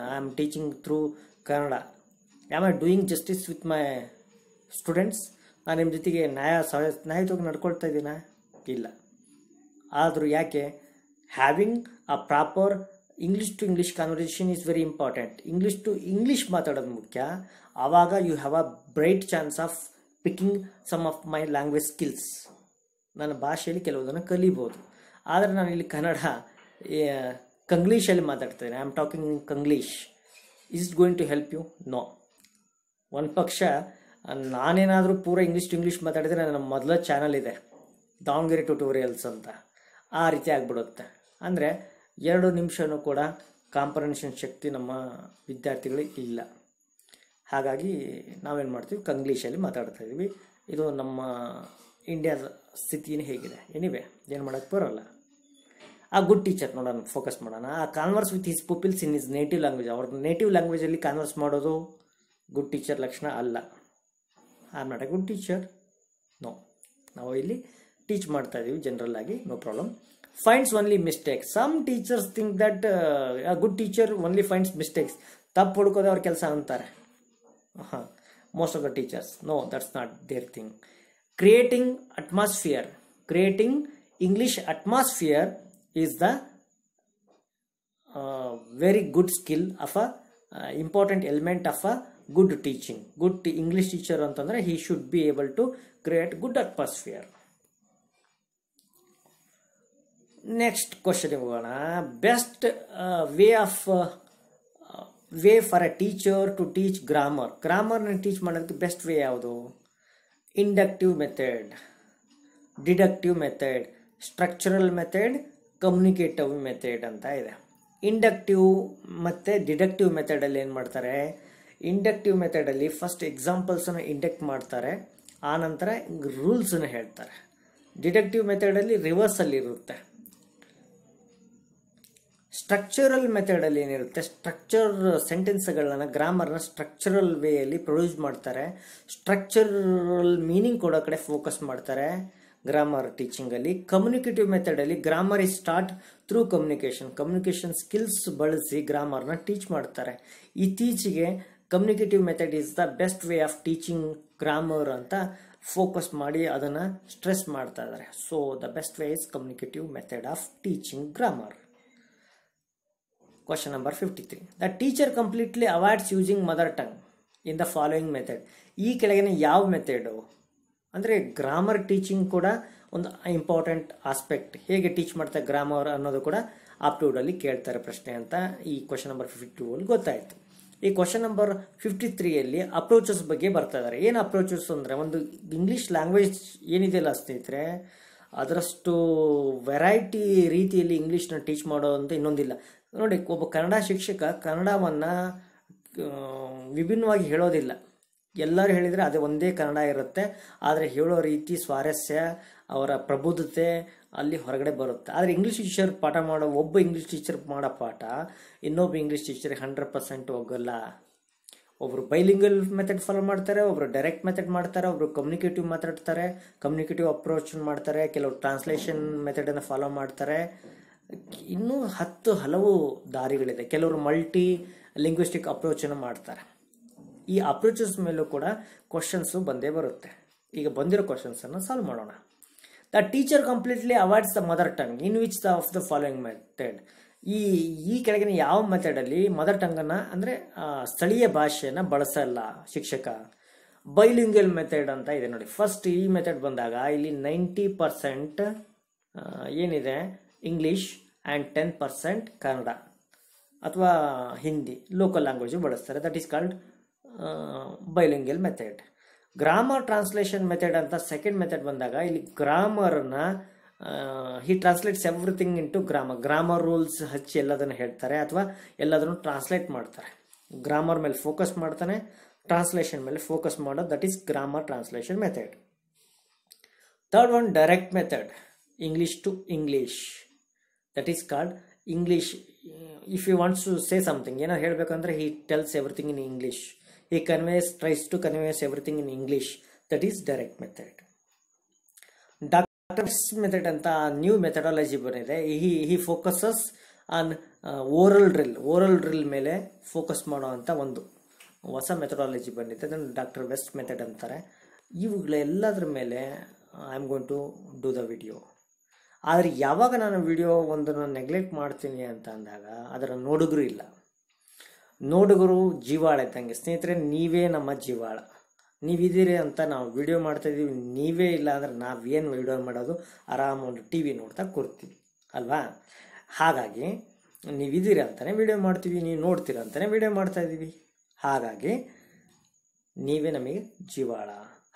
I am teaching through Kannada I am I doing justice with my students ನಾನು ನಿಮ್ಮ ಜೊತೆಗೆ ನ್ಯಾಯ ನ್ಯಾಯತೋಗಿ ನಡ್ಕೊಳ್ತಾ ಇದ್ದೀನ ಇಲ್ಲ ಆದರೂ ಯಾಕೆ having a proper English to English conversation is very important English to English ಮಾತಾಡೋದು ಮುಖ್ಯ ಆವಾಗ you have a bright chance of picking some of my language skills ನನ್ನ ಭಾಷೆಯಲ್ಲಿ ಕೆಲವುದನ್ನು ಕಲಿಬೋದು ಆದರೆ ನಾನು ಇಲ್ಲಿ ಕನ್ನಡ ಕಂಗ್ಲೀಷಲ್ಲಿ ಮಾತಾಡ್ತೇನೆ I am talking Kanglish is going to help you know ಒಂದು ಪಕ್ಷ ನಾನೇನಾದರೂ ಪೂರ ಇಂಗ್ಲೀಷ್ ಟು ಇಂಗ್ಲೀಷ್ ಮಾತಾಡಿದರೆ ನನ್ನ ಮೊದಲ ಚಾನಲ್ ಇದೆ ದಾವಣಗೆರೆ ಟ್ಯುಟೋರಿಯಲ್ಸ್ ಅಂತ ಆ ರೀತಿ ಆಗಿಬಿಡುತ್ತೆ ಅಂದರೆ ಎರಡು ನಿಮಿಷವೂ ಕೂಡ ಕಾಂಪರೇಷನ್ ಶಕ್ತಿ ನಮ್ಮ ವಿದ್ಯಾರ್ಥಿಗಳಿಗೆ ಇಲ್ಲ ಹಾಗಾಗಿ ನಾವೇನು ಮಾಡ್ತೀವಿ ಕಂಗ್ಲೀಷಲ್ಲಿ ಮಾತಾಡ್ತಾ ಇದ್ದೀವಿ ಇದು ನಮ್ಮ ಇಂಡಿಯಾದ ಸ್ಥಿತಿನ ಹೇಗಿದೆ ಎನಿವೆ ಏನು ಮಾಡೋಕ್ಕೆ ಬರೋಲ್ಲ ಆ ಗುಡ್ ಟೀಚರ್ ನೋಡೋಣ ಫೋಕಸ್ ಮಾಡೋಣ ಆ converse with his peoples in his native language ಅವ್ರ ನೇಟಿವ್ ಲ್ಯಾಂಗ್ವೇಜಲ್ಲಿ ಕಾನ್ವರ್ಸ್ ಮಾಡೋದು ಗುಡ್ ಟೀಚರ್ ಲಕ್ಷಣ ಅಲ್ಲ are am not a good teacher no ನಾವು ಇಲ್ಲಿ ಟೀಚ್ ಮಾಡ್ತಾ ಇದ್ದೀವಿ ಜನರಲ್ ಆಗಿ no problem finds only mistake some teachers think that good teacher only finds mistakes ತಪ್ಪು ಹುಡುಕೋದೇ ಅವ್ರ ಕೆಲಸ ಅಂತಾರೆ ಹಾಂ most of the teachers no that's not their thing creating atmosphere creating english atmosphere is the uh, very good skill of a uh, important element of a good teaching good english teacher antandre he should be able to create good atmosphere Next question, best uh, way way uh, way for a teacher to teach grammar grammar ಗ್ರಾಮರ್ನ teach ಮಾಡೋದಕ್ಕೆ best way ಯಾವುದು inductive method deductive method structural method communicative method ಅಂತ ಇದೆ inductive ಮತ್ತು deductive ಮೆಥಡಲ್ಲಿ ಏನು ಮಾಡ್ತಾರೆ inductive ಮೆಥಡಲ್ಲಿ ಫಸ್ಟ್ ಎಕ್ಸಾಂಪಲ್ಸನ್ನು ಇಂಡಕ್ಟ್ ಮಾಡ್ತಾರೆ ಆನಂತರ ರೂಲ್ಸನ್ನು ಹೇಳ್ತಾರೆ ಡಿಡಕ್ಟಿವ್ ಮೆಥಡಲ್ಲಿ ರಿವರ್ಸಲ್ಲಿರುತ್ತೆ ಸ್ಟ್ರಕ್ಚರಲ್ ಮೆಥಡಲ್ಲಿ ಏನಿರುತ್ತೆ ಸ್ಟ್ರಕ್ಚರ್ ಸೆಂಟೆನ್ಸ್ಗಳನ್ನ ಗ್ರಾಮರ್ನ ಸ್ಟ್ರಕ್ಚರಲ್ ವೇಯಲ್ಲಿ ಪ್ರೊಡ್ಯೂಸ್ ಮಾಡ್ತಾರೆ ಸ್ಟ್ರಕ್ಚರಲ್ ಮೀನಿಂಗ್ ಕೊಡೋ ಕಡೆ ಫೋಕಸ್ ಮಾಡ್ತಾರೆ ಗ್ರಾಮರ್ ಟೀಚಿಂಗಲ್ಲಿ communicative ಮೆಥಡಲ್ಲಿ grammar is start through communication communication skills ಬಳಸಿ ಗ್ರಾಮರ್ನ ಟೀಚ್ ಮಾಡ್ತಾರೆ ಇತ್ತೀಚೆಗೆ communicative method is the best way of teaching grammar ಅಂತ ಫೋಕಸ್ ಮಾಡಿ ಅದನ್ನು ಸ್ಟ್ರೆಸ್ ಮಾಡ್ತಾ ಇದ್ದಾರೆ so the best way is communicative method of teaching grammar number fifty three the teacher completely avoids using mother tongue in the following method ಈ ಕೆಳಗಿನ ಯಾವ method ಅಂದರೆ grammar teaching ಕೂಡ ಒಂದು ಇಂಪಾರ್ಟೆಂಟ್ ಆಸ್ಪೆಕ್ಟ್ ಹೇಗೆ ಟೀಚ್ ಮಾಡ್ತಾರೆ ಗ್ರಾಮರ್ ಅನ್ನೋದು ಕೂಡ ಅಲ್ಲಿ ಕೇಳ್ತಾರೆ ಪ್ರಶ್ನೆ ಅಂತ ಈ ಕ್ವಶನ್ ನಂಬರ್ ಫಿಫ್ಟಿ ಅಲ್ಲಿ ಗೊತ್ತಾಯಿತು ಈ ಕ್ವಶನ್ ನಂಬರ್ ಫಿಫ್ಟಿ ತ್ರೀಯಲ್ಲಿ ಅಪ್ರೋಚಸ್ ಬಗ್ಗೆ ಬರ್ತಾ ಇದಾರೆ ಏನು ಅಪ್ರೋಚಸ್ ಅಂದರೆ ಒಂದು ಇಂಗ್ಲೀಷ್ ಲ್ಯಾಂಗ್ವೇಜ್ ಏನಿದೆಯಲ್ಲ ಸ್ನೇಹಿತರೆ ಅದರಷ್ಟು ವೆರೈಟಿ ರೀತಿಯಲ್ಲಿ ಇಂಗ್ಲೀಷ್ನ ಟೀಚ್ ಮಾಡೋ ಅಂತ ಇನ್ನೊಂದಿಲ್ಲ ನೋಡಿ ಒಬ್ಬ ಕನ್ನಡ ಶಿಕ್ಷಕ ಕನ್ನಡವನ್ನು ವಿಭಿನ್ನವಾಗಿ ಹೇಳೋದಿಲ್ಲ ಎಲ್ಲರೂ ಹೇಳಿದರೆ ಅದೇ ಒಂದೇ ಕನ್ನಡ ಇರುತ್ತೆ ಆದರೆ ಹೇಳೋ ರೀತಿ ಸ್ವಾರಸ್ಯ ಅವರ ಪ್ರಬುದ್ಧತೆ ಅಲ್ಲಿ ಹೊರಗಡೆ ಬರುತ್ತೆ ಆದರೆ ಇಂಗ್ಲೀಷ್ ಟೀಚರ್ ಪಾಠ ಮಾಡೋ ಒಬ್ಬ ಇಂಗ್ಲೀಷ್ ಟೀಚರ್ ಮಾಡೋ ಪಾಠ ಇನ್ನೊಬ್ಬ ಇಂಗ್ಲೀಷ್ ಟೀಚರ್ ಹಂಡ್ರೆಡ್ ಪರ್ಸೆಂಟ್ ಹೋಗಲ್ಲ ಒಬ್ಬರು ಬೈಲಿಂಗಲ್ ಮೆಥಡ್ ಫಾಲೋ ಮಾಡ್ತಾರೆ ಒಬ್ಬರು ಡೈರೆಕ್ಟ್ ಮೆಥಡ್ ಮಾಡ್ತಾರೆ ಒಬ್ಬರು ಕಮ್ಯುನಿಕೇಟಿವ್ ಮಾತಾಡ್ತಾರೆ ಕಮ್ಯುನಿಕೇಟಿವ್ ಅಪ್ರೋಚ್ ಮಾಡ್ತಾರೆ ಕೆಲವರು ಟ್ರಾನ್ಸ್ಲೇಷನ್ ಮೆಥಡನ್ನು ಫಾಲೋ ಮಾಡ್ತಾರೆ ಇನ್ನೂ ಹತ್ತು ಹಲವು ದಾರಿಗಳಿದೆ ಕೆಲವರು ಮಲ್ಟಿ ಲಿಂಗ್ವಿಸ್ಟಿಕ್ ಅಪ್ರೋಚನ್ನು ಮಾಡ್ತಾರೆ ಈ ಅಪ್ರೋಚಸ್ ಮೇಲೂ ಕೂಡ ಕ್ವಶನ್ಸು ಬಂದೇ ಬರುತ್ತೆ ಈಗ ಬಂದಿರೋ ಕ್ವಶನ್ಸನ್ನು ಸಾಲ್ವ್ ಮಾಡೋಣ the teacher completely avoids the mother tongue in which the of the following method ಈ ಈ ಕೆಳಗಿನ ಯಾವ ಮೆಥಡಲ್ಲಿ ಮದರ್ ಟಂಗನ್ನು ಅಂದರೆ ಸ್ಥಳೀಯ ಭಾಷೆಯನ್ನು ಬಳಸಲ್ಲ ಶಿಕ್ಷಕ ಬೈಲಿಂಗಲ್ ಮೆಥಡ್ ಅಂತ ಇದೆ ನೋಡಿ ಫಸ್ಟ್ ಈ ಮೆಥಡ್ ಬಂದಾಗ ಇಲ್ಲಿ ನೈಂಟಿ ಪರ್ಸೆಂಟ್ ಏನಿದೆ English and ten percent Kannada ಅಥವಾ ಹಿಂದಿ ಲೋಕಲ್ ಲ್ಯಾಂಗ್ವೇಜ್ ಬಳಸ್ತಾರೆ that is called bilingual method grammar translation method ಅಂತ ಸೆಕೆಂಡ್ ಮೆಥಡ್ ಬಂದಾಗ ಇಲ್ಲಿ ಗ್ರಾಮರ್ನ he translates everything into grammar grammar rules ಹಚ್ಚಿ ಎಲ್ಲದನ್ನು ಹೇಳ್ತಾರೆ ಅಥವಾ ಎಲ್ಲದನ್ನು ಟ್ರಾನ್ಸ್ಲೇಟ್ ಮಾಡ್ತಾರೆ ಗ್ರಾಮರ್ ಮೇಲೆ ಫೋಕಸ್ ಮಾಡ್ತಾನೆ ಟ್ರಾನ್ಸ್ಲೇಷನ್ ಮೇಲೆ ಫೋಕಸ್ ಮಾಡೋದು that is grammar translation method third one direct method English to English that is called English if you wants to say something ಏನೋ ಹೇಳಬೇಕಂದ್ರೆ he tells everything in English he conveys tries to conveys everything in English that is direct method doctors method ಅಂತ new methodology ಬಂದಿದೆ he he focuses on oral drill oral drill ಮೇಲೆ focus ಮಾಡುವಂಥ ಒಂದು ಹೊಸ methodology ಬಂದಿದೆ ಅದನ್ನು doctor West method ಅಂತಾರೆ ಇವುಗಳೆಲ್ಲದರ ಮೇಲೆ I am going to do the video ಆದರೆ ಯಾವಾಗ ನಾನು ವಿಡಿಯೋ ಒಂದನ್ನು ನೆಗ್ಲೆಕ್ಟ್ ಮಾಡ್ತೀನಿ ಅಂತ ಅಂದಾಗ ಅದರ ನೋಡುಗರು ಇಲ್ಲ ನೋಡುಗರು ಜೀವಾಳ ಇದ್ದಂಗೆ ಸ್ನೇಹಿತರೆ ನೀವೇ ನಮ್ಮ ಜೀವಾಳ ನೀವಿದ್ದೀರಿ ಅಂತ ನಾವು ವಿಡಿಯೋ ಮಾಡ್ತಾಯಿದ್ದೀವಿ ನೀವೇ ಇಲ್ಲ ಅಂದರೆ ನಾವೇನು ವಿಡಿಯೋ ಮಾಡೋದು ಆರಾಮ ಟಿ ವಿ ನೋಡ್ತಾ ಕೂರ್ತೀವಿ ಅಲ್ವಾ ಹಾಗಾಗಿ ನೀವಿದ್ದೀರಿ ಅಂತಲೇ ವಿಡಿಯೋ ಮಾಡ್ತೀವಿ ನೀವು ನೋಡ್ತೀರ ಅಂತಲೇ ವಿಡಿಯೋ ಮಾಡ್ತಾಯಿದ್ದೀವಿ ಹಾಗಾಗಿ ನೀವೇ ನಮಗೆ ಜೀವಾಳ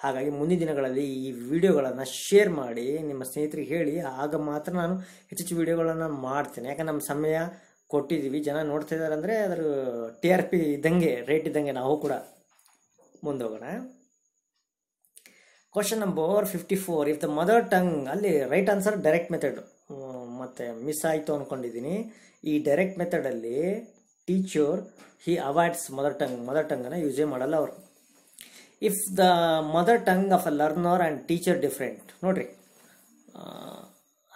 ಹಾಗಾಗಿ ಮುಂದಿನ ದಿನಗಳಲ್ಲಿ ಈ ವಿಡಿಯೋಗಳನ್ನು ಶೇರ್ ಮಾಡಿ ನಿಮ್ಮ ಸ್ನೇಹಿತರಿಗೆ ಹೇಳಿ ಆಗ ಮಾತ್ರ ನಾನು ಹೆಚ್ಚೆಚ್ಚು ವಿಡಿಯೋಗಳನ್ನು ಮಾಡ್ತೇನೆ ಯಾಕಂದ್ರೆ ನಮ್ಮ ಸಮಯ ಕೊಟ್ಟಿದ್ದೀವಿ ಜನ ನೋಡ್ತಾ ಇದ್ದಾರೆ ಅಂದರೆ ಅದರ ಟಿ ಆರ್ ಪಿ ಇದ್ದಂಗೆ ರೇಟ್ ಇದ್ದಂಗೆ ನಾವು ಕೂಡ ಮುಂದೋಗೋಣ question number fifty four if the mother tongue ಅಲ್ಲಿ ರೈಟ್ ಆನ್ಸರ್ ಡೈರೆಕ್ಟ್ ಮೆಥಡ್ ಮತ್ತೆ ಮಿಸ್ ಆಯಿತು ಅಂದ್ಕೊಂಡಿದ್ದೀನಿ ಈ direct ಮೆಥಡಲ್ಲಿ teacher he avoids mother tongue mother ಟಂಗನ್ನು ಯೂಸೇ ಮಾಡಲ್ಲ ಅವರು if the mother tongue of a learner and teacher different, nodri,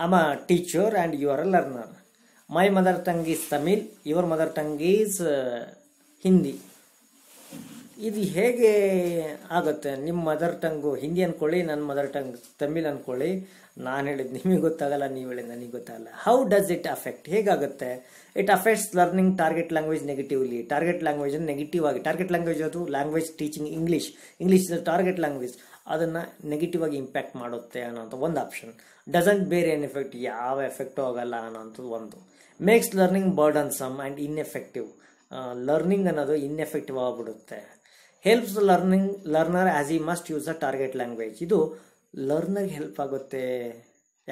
I'm a teacher and you are a learner. My mother tongue is Tamil, your mother tongue is uh, Hindi. ಇದು ಹೇಗೆ ಆಗುತ್ತೆ ನಿಮ್ಮ mother tongue Hindi ಅಂದ್ಕೊಳ್ಳಿ ನನ್ನ mother tongue Tamil ಅಂದ್ಕೊಳ್ಳಿ ನಾನು ಹೇಳಿದ್ದು ನಿಮಗೆ ಗೊತ್ತಾಗಲ್ಲ ನೀವು ಹೇಳಿದ ನನಗೆ ಗೊತ್ತಾಗಲ್ಲ ಹೌ ಡಸ್ ಇಟ್ ಅಫೆಕ್ಟ್ ಹೇಗಾಗುತ್ತೆ it affects learning target language negatively target language negative ಆಗಿ ಟಾರ್ಗೆಟ್ ಲ್ಯಾಂಗ್ವೇಜ್ ಅದು language teaching English English is target language ಅದನ್ನು ನೆಗೆಟಿವ್ ಆಗಿ ಇಂಪ್ಯಾಕ್ಟ್ ಮಾಡುತ್ತೆ ಅನ್ನೋಂಥ ಒಂದು ಆಪ್ಷನ್ ಡಸಂಟ್ ಬೇರೆ ಏನು ಎಫೆಕ್ಟ್ ಯಾವ ಎಫೆಕ್ಟು ಆಗಲ್ಲ ಅನ್ನೋಂಥದ್ದು ಒಂದು makes learning burdensome and ineffective learning ಅನ್ನೋದು ಇನ್ಎಫೆಕ್ಟಿವ್ ಆಗಿಬಿಡುತ್ತೆ helps learning learner as he must use a target language ಇದು ಲರ್ನರ್ಗೆ ಹೆಲ್ಪ್ ಆಗುತ್ತೆ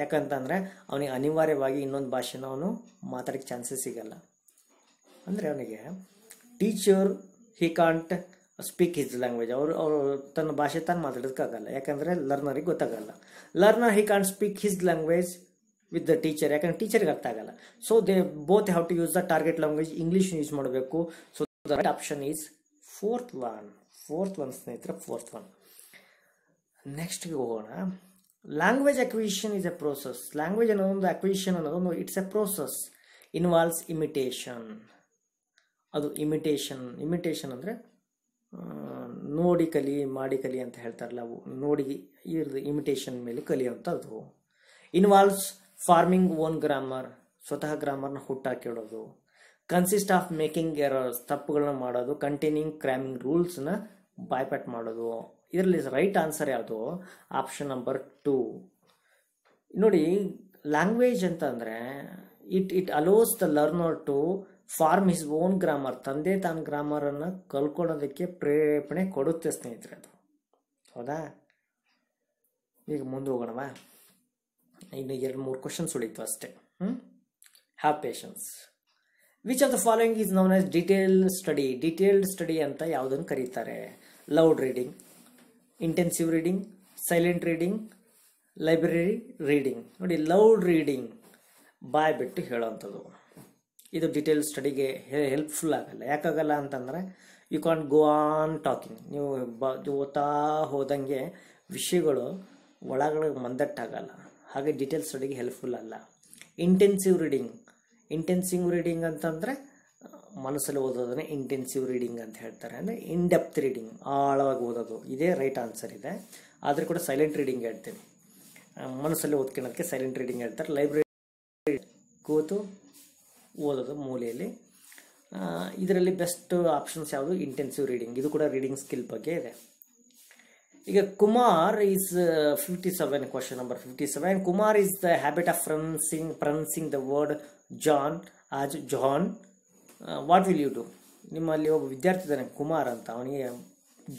ಯಾಕಂತಂದರೆ ಅವನಿಗೆ ಅನಿವಾರ್ಯವಾಗಿ ಇನ್ನೊಂದು ಭಾಷೆನ ಅವನು ಮಾತಾಡೋಕ್ಕೆ ಚಾನ್ಸಸ್ ಸಿಗಲ್ಲ ಅಂದರೆ ಅವನಿಗೆ teacher he can't speak his language ಅವರು ಅವರು ತನ್ನ ಭಾಷೆ ತಾನು ಮಾತಾಡೋದಕ್ಕಾಗಲ್ಲ ಯಾಕಂದರೆ ಲರ್ನರಿಗೆ ಗೊತ್ತಾಗಲ್ಲ learner he can't speak his language with the teacher ಯಾಕಂದ್ರೆ ಟೀಚರ್ಗೆ ಅರ್ಥ ಆಗಲ್ಲ so they both have to use the target language English use ಮಾಡಬೇಕು so the option is fourth one fourth one ಸ್ನೇಹಿತರೆ ಫೋರ್ತ್ ಒನ್ ನೆಕ್ಸ್ಟ್ಗೆ ಹೋಗೋಣ language acquisition is a process language ಒಂದು acquisition ಅನ್ನೋದೊಂದು it's a process involves imitation ಅದು imitation imitation ಅಂದರೆ ನೋಡಿ ಕಲಿ ಮಾಡಿ ಕಲಿ ಅಂತ ಹೇಳ್ತಾರಲ್ಲ ಅವು ನೋಡಿ ಇರ್ದು ಇಮಿಟೇಷನ್ ಮೇಲೆ ಕಲಿಯುವಂಥದ್ದು ಇನ್ವಾಲ್ವ್ಸ್ ಫಾರ್ಮಿಂಗ್ ಓನ್ ಗ್ರಾಮರ್ ಸ್ವತಃ ಗ್ರಾಮರ್ನ ಹುಟ್ಟಾಕಿಡೋದು ಕನ್ಸಿಸ್ಟ್ ಆಫ್ ಮೇಕಿಂಗ್ ಎರರ್ಸ್ ತಪ್ಪುಗಳನ್ನ ಮಾಡೋದು ಕಂಟೈನಿಂಗ್ ಕ್ರೈಮಿಂಗ್ ರೂಲ್ಸ್ನ ಬಾಯ್ಪಾಟ್ ಮಾಡೋದು ಇದರಲ್ಲಿ ರೈಟ್ ಆನ್ಸರ್ ಯಾವುದು ಆಪ್ಷನ್ ನಂಬರ್ ಟು ನೋಡಿ ಲ್ಯಾಂಗ್ವೇಜ್ ಅಂತ ಅಂದರೆ it it allows the learner to form his own grammar ತಂದೆ ತಾನು ಗ್ರಾಮರನ್ನು ಕಲ್ಕೊಳ್ಳೋದಕ್ಕೆ ಪ್ರೇರಣೆ ಕೊಡುತ್ತೆ ಸ್ನೇಹಿತರೆ ಅದು ಹೌದಾ ಈಗ ಮುಂದೆ ಹೋಗೋಣವಾ ಇನ್ನು ಎರಡು ಮೂರು ಕ್ವಶನ್ಸ್ ಉಳಿತು ಅಷ್ಟೇ ಹ್ಞೂ have patience which of the following is known as detail study detailed study ಅಂತ ಯಾವುದನ್ನು ಕರೀತಾರೆ loud reading intensive reading silent reading library reading ನೋಡಿ ಲೌಡ್ ರೀಡಿಂಗ್ ಬಾಯ್ ಬಿಟ್ಟು ಹೇಳೋವಂಥದ್ದು ಇದು ಡಿಟೇಲ್ ಸ್ಟಡಿಗೆ ಹೆಲ್ಪ್ಫುಲ್ ಆಗಲ್ಲ ಯಾಕಾಗಲ್ಲ ಅಂತಂದರೆ you can't go on talking ನೀವು ಬ ಓದ್ತಾ ಹೋದಂಗೆ ವಿಷಯಗಳು ಒಳಗಡೆ ಮಂದಟ್ಟಾಗಲ್ಲ ಹಾಗೆ ಡಿಟೇಲ್ ಸ್ಟಡಿಗೆ ಹೆಲ್ಪ್ಫುಲ್ ಅಲ್ಲ ಇಂಟೆನ್ಸಿವ್ ರೀಡಿಂಗ್ ಇಂಟೆನ್ಸಿವ್ ರೀಡಿಂಗ್ ಅಂತಂದರೆ ಮನಸ್ಸಲ್ಲಿ ಓದೋದನ್ನೇ ಇಂಟೆನ್ಸಿವ್ ರೀಡಿಂಗ್ ಅಂತ ಹೇಳ್ತಾರೆ ಅಂದರೆ ಇನ್ ರೀಡಿಂಗ್ ಆಳವಾಗಿ ಓದೋದು ಇದೇ ರೈಟ್ ಆನ್ಸರ್ ಇದೆ ಆದರೆ ಕೂಡ ಸೈಲೆಂಟ್ ರೀಡಿಂಗ್ ಹೇಳ್ತೀನಿ ಮನಸ್ಸಲ್ಲಿ ಓದ್ಕೊಳ್ಳೋದಕ್ಕೆ ಸೈಲೆಂಟ್ ರೀಡಿಂಗ್ ಹೇಳ್ತಾರೆ ಲೈಬ್ರರಿ ಕೂತು ಓದೋದು ಮೂಲೆಯಲ್ಲಿ ಇದರಲ್ಲಿ ಬೆಸ್ಟ್ ಆಪ್ಷನ್ಸ್ ಯಾವುದು ಇಂಟೆನ್ಸಿವ್ ರೀಡಿಂಗ್ ಇದು ಕೂಡ ರೀಡಿಂಗ್ ಸ್ಕಿಲ್ ಬಗ್ಗೆ ಇದೆ ಈಗ Kumar is fifty seven question number fifty seven Kumar is the habit of pronouncing pronouncing the word John as John what will you do ನಿಮ್ಮಲ್ಲಿ ಒಬ್ಬ ವಿದ್ಯಾರ್ಥಿ ಇದ್ದಾನೆ ಕುಮಾರ್ ಅಂತ ಅವನಿಗೆ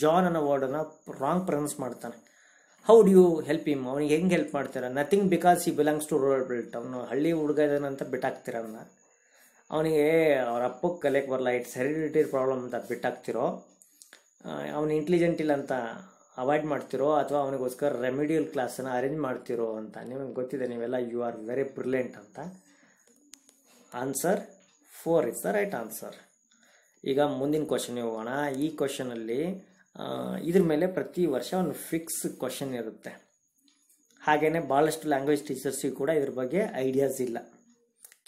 ಜಾನ್ ಅನ್ನೋ ವರ್ಡನ್ನು ರಾಂಗ್ ಪ್ರೊನೌನ್ಸ್ ಮಾಡ್ತಾನೆ how do you help him ಅವ್ನಿಗೆ ಹೆಂಗೆ ಹೆಲ್ಪ್ ಮಾಡ್ತೀರ nothing because he belongs to rural belt ಅವನು ಹಳ್ಳಿ ಹುಡುಗ ಇದ್ದಾನೆ ಅಂತ ಬಿಟ್ಟಾಕ್ತೀರ ಅವನಿಗೆ ಅವ್ರ ಅಪ್ಪಕ್ಕೆ ಕಲಿಯಕ್ಕೆ ಬರಲ್ಲ ಇಟ್ಸ್ ಹೆರಿಡಿಟರಿ ಪ್ರಾಬ್ಲಮ್ ಅಂತ ಬಿಟ್ಟಾಕ್ತಿರೋ ಅವನು ಇಂಟೆಲಿಜೆಂಟ್ ಇಲ್ಲ ಅಂತ ಅವಾಯ್ಡ್ ಮಾಡ್ತಿರೋ ಅಥವಾ ಅವನಿಗೋಸ್ಕರ ರೆಮಿಡಿಯಲ್ ಕ್ಲಾಸನ್ನು ಅರೇಂಜ್ ಮಾಡ್ತಿರೋ ಅಂತ ನಿಮಗೆ ಗೊತ್ತಿದೆ ನೀವೆಲ್ಲ ಯು ಆರ್ ವೆರಿ ಬ್ರಿಲಿಯಂಟ್ ಅಂತ answer four is the right answer ಈಗ ಮುಂದಿನ ಕ್ವಶನ್ಗೆ ಹೋಗೋಣ ಈ ಕ್ವಶನಲ್ಲಿ ಇದ್ರ ಮೇಲೆ ಪ್ರತಿ ವರ್ಷ ಒಂದು ಫಿಕ್ಸ್ ಕ್ವಶನ್ ಇರುತ್ತೆ ಹಾಗೆಯೇ ಭಾಳಷ್ಟು ಲ್ಯಾಂಗ್ವೇಜ್ ಟೀಚರ್ಸಿಗೆ ಕೂಡ ಇದ್ರ ಬಗ್ಗೆ ಐಡಿಯಾಸ್ ಇಲ್ಲ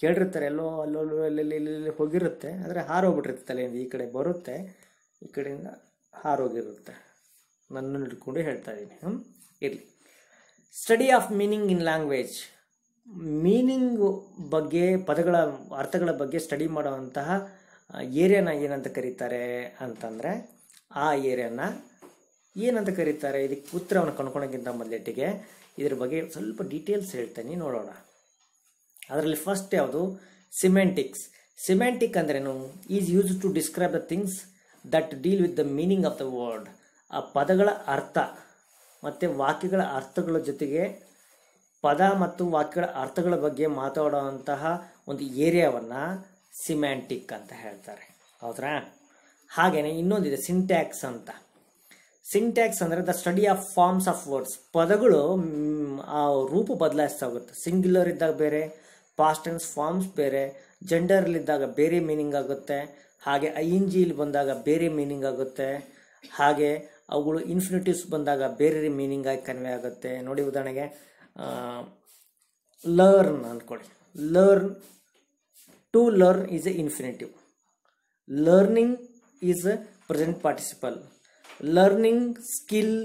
ಕೇಳಿರ್ತಾರೆ ಎಲ್ಲೋ ಅಲ್ಲೋ ಅಲ್ಲಿ ಹೋಗಿರುತ್ತೆ ಆದರೆ ಹಾರೋಗ್ಬಿಟ್ಟಿರ್ತಲ್ಲ ಈ ಕಡೆ ಬರುತ್ತೆ ಈ ಕಡೆಯಿಂದ ಹಾರೋಗಿರುತ್ತೆ ನನ್ನನ್ನು ಹಿಡ್ಕೊಂಡು ಹೇಳ್ತಾ ಇದ್ದೀನಿ ಇರಲಿ study of meaning in language meaning ಬಗ್ಗೆ ಪದಗಳ ಅರ್ಥಗಳ ಬಗ್ಗೆ ಸ್ಟಡಿ ಮಾಡುವಂತಹ ಏರಿಯಾನ ಏನಂತ ಕರೀತಾರೆ ಅಂತಂದರೆ ಆ ಏರಿಯಾನ ಏನಂತ ಕರೀತಾರೆ ಇದಕ್ಕೆ ಉತ್ತರವನ್ನು ಕಂಡುಕೊಳ್ಳೋಕ್ಕಿಂತ ಮೊದಲಿಗೆ ಇದ್ರ ಬಗ್ಗೆ ಸ್ವಲ್ಪ ಡೀಟೇಲ್ಸ್ ಹೇಳ್ತೇನೆ ನೋಡೋಣ ಅದರಲ್ಲಿ ಫಸ್ಟ್ ಯಾವುದು ಸಿಮೆಂಟಿಕ್ಸ್ ಸಿಮೆಂಟಿಕ್ ಅಂದ್ರೇನು is use to describe the things that deal with the meaning of the word ಆ ಪದಗಳ ಅರ್ಥ ಮತ್ತು ವಾಕ್ಯಗಳ ಅರ್ಥಗಳ ಜೊತೆಗೆ ಪದ ಮತ್ತು ವಾಕ್ಯಗಳ ಅರ್ಥಗಳ ಬಗ್ಗೆ ಮಾತಾಡುವಂತಹ ಒಂದು ಏರಿಯಾವನ್ನು ಸಿಮ್ಯಾಂಟಿಕ್ ಅಂತ ಹೇಳ್ತಾರೆ ಹೌದ್ರಾ ಹಾಗೆಯೇ ಇನ್ನೊಂದಿದೆ ಸಿಂಟ್ಯಾಕ್ಸ್ ಅಂತ ಸಿಂಟ್ಯಾಕ್ಸ್ ಅಂದರೆ the study of forms of words ಪದಗಳು ಆ ರೂಪ ಬದಲಾಯಿಸ್ತಾ ಹೋಗುತ್ತೆ ಸಿಂಗ್ಯುಲರ್ ಇದ್ದಾಗ ಬೇರೆ ಪಾಸ್ಟ್ ಟೆನ್ಸ್ ಫಾರ್ಮ್ಸ್ ಬೇರೆ ಇದ್ದಾಗ ಬೇರೆ ಮೀನಿಂಗ್ ಆಗುತ್ತೆ ಹಾಗೆ ಐ ಎನ್ ಬಂದಾಗ ಬೇರೆ ಮೀನಿಂಗ್ ಆಗುತ್ತೆ ಹಾಗೆ ಅವುಗಳು ಇನ್ಫಿನಿಟಿವ್ಸ್ ಬಂದಾಗ ಬೇರೆ ಆಗಿ ಕನ್ವೆ ಆಗುತ್ತೆ ನೋಡಿ ಉದಾಹರಣೆಗೆ ಲರ್ನ್ ಅಂದ್ಕೊಳ್ಳಿ learn to learn is a infinitive learning is a present participle learning skill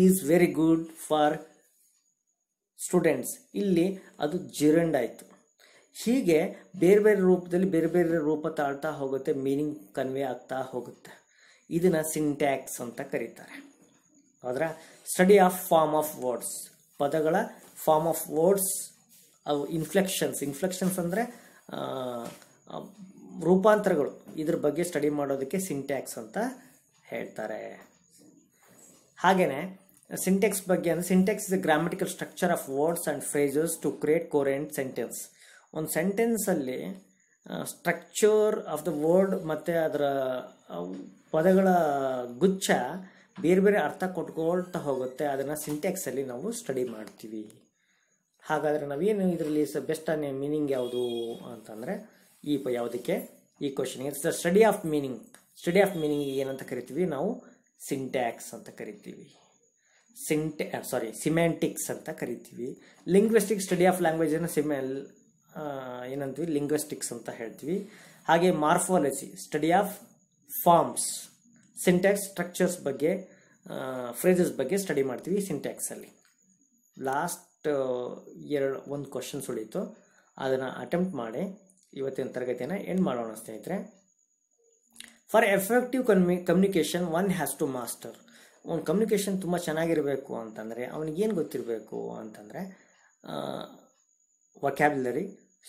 is very good for students ಇಲ್ಲಿ ಅದು ಜಿರಂಡ್ ಆಯಿತು ಹೀಗೆ ಬೇರೆ ಬೇರೆ ರೂಪದಲ್ಲಿ ಬೇರೆ ಬೇರೆ ರೂಪ ತಾಳ್ತಾ ಹೋಗುತ್ತೆ ಮೀನಿಂಗ್ ಕನ್ವೆ ಆಗ್ತಾ ಹೋಗುತ್ತೆ ಇದನ್ನು ಸಿಂಟ್ಯಾಕ್ಸ್ ಅಂತ ಕರೀತಾರೆ ಅದರ study of form of words ಪದಗಳ ಫಾರ್ಮ್ ಆಫ್ ವರ್ಡ್ಸ್ ಅವು ಇನ್ಫ್ಲೆಕ್ಷನ್ಸ್ ಇನ್ಫ್ಲೆಕ್ಷನ್ಸ್ ಅಂದರೆ ರೂಪಾಂತರಗಳು ಇದ್ರ ಬಗ್ಗೆ ಸ್ಟಡಿ ಮಾಡೋದಕ್ಕೆ ಸಿಂಟ್ಯಾಕ್ಸ್ ಅಂತ ಹೇಳ್ತಾರೆ ಹಾಗೆಯೇ ಸಿಂಟೆಕ್ಸ್ ಬಗ್ಗೆ ಅಂದರೆ syntax is grammatical structure of words and phrases to create coherent sentence ಒಂದು ಸೆಂಟೆನ್ಸಲ್ಲಿ ಸ್ಟ್ರಕ್ಚರ್ ಆಫ್ ದ ವರ್ಡ್ ಮತ್ತು ಅದರ ಪದಗಳ ಗುಚ್ಛ ಬೇರೆ ಬೇರೆ ಅರ್ಥ ಕೊಟ್ಕೊಳ್ತಾ ಹೋಗುತ್ತೆ ಅದನ್ನು ಸಿಂಟ್ಯಾಕ್ಸಲ್ಲಿ ನಾವು ಸ್ಟಡಿ ಮಾಡ್ತೀವಿ ಹಾಗಾದರೆ ನಾವೇನು ಇದರಲ್ಲಿ ಸ ಬೆಸ್ಟ್ ಮೀನಿಂಗ್ ಯಾವುದು ಅಂತಂದರೆ ಈ ಪ ಯಾವುದಕ್ಕೆ ಈ ಕ್ವಶನ್ಗೆ ಸ study of meaning study of meaning ಏನಂತ ಕರಿತೀವಿ ನಾವು ಸಿಂಟ್ಯಾಕ್ಸ್ ಅಂತ ಕರಿತೀವಿ ಸಿಂಟೆ ಸಾರಿ ಸಿಮ್ಯಾಂಟಿಕ್ಸ್ ಅಂತ ಕರಿತೀವಿ ಲಿಂಗ್ವಿಸ್ಟಿಕ್ ಸ್ಟಡಿ ಆಫ್ ಲ್ಯಾಂಗ್ವೇಜನ್ನು ಸಿಮೆ ಏನಂತೀವಿ ಲಿಂಗ್ವಿಸ್ಟಿಕ್ಸ್ ಅಂತ ಹೇಳ್ತೀವಿ ಹಾಗೆ morphology study of forms syntax structures ಬಗ್ಗೆ ಫ್ರೇಸಸ್ ಬಗ್ಗೆ ಸ್ಟಡಿ ಮಾಡ್ತೀವಿ ಸಿಂಟ್ಯಾಕ್ಸಲ್ಲಿ ಲಾಸ್ಟ್ ಎರಡು ಒಂದು ಕ್ವಶನ್ಸ್ ಉಳಿತು ಅದನ್ನು ಅಟೆಂಪ್ಟ್ ಮಾಡಿ ಇವತ್ತಿನ ತರಗತಿಯನ್ನು ಎಂಡ್ ಮಾಡೋಣ ಸ್ನೇಹಿತರೆ for effective ಕಮ್ಯು communication one has to master ಒಂದು ಕಮ್ಯುನಿಕೇಷನ್ ತುಂಬ ಚೆನ್ನಾಗಿರಬೇಕು ಅಂತಂದರೆ ಅವನಿಗೇನು ಗೊತ್ತಿರಬೇಕು ಅಂತಂದರೆ vocabulary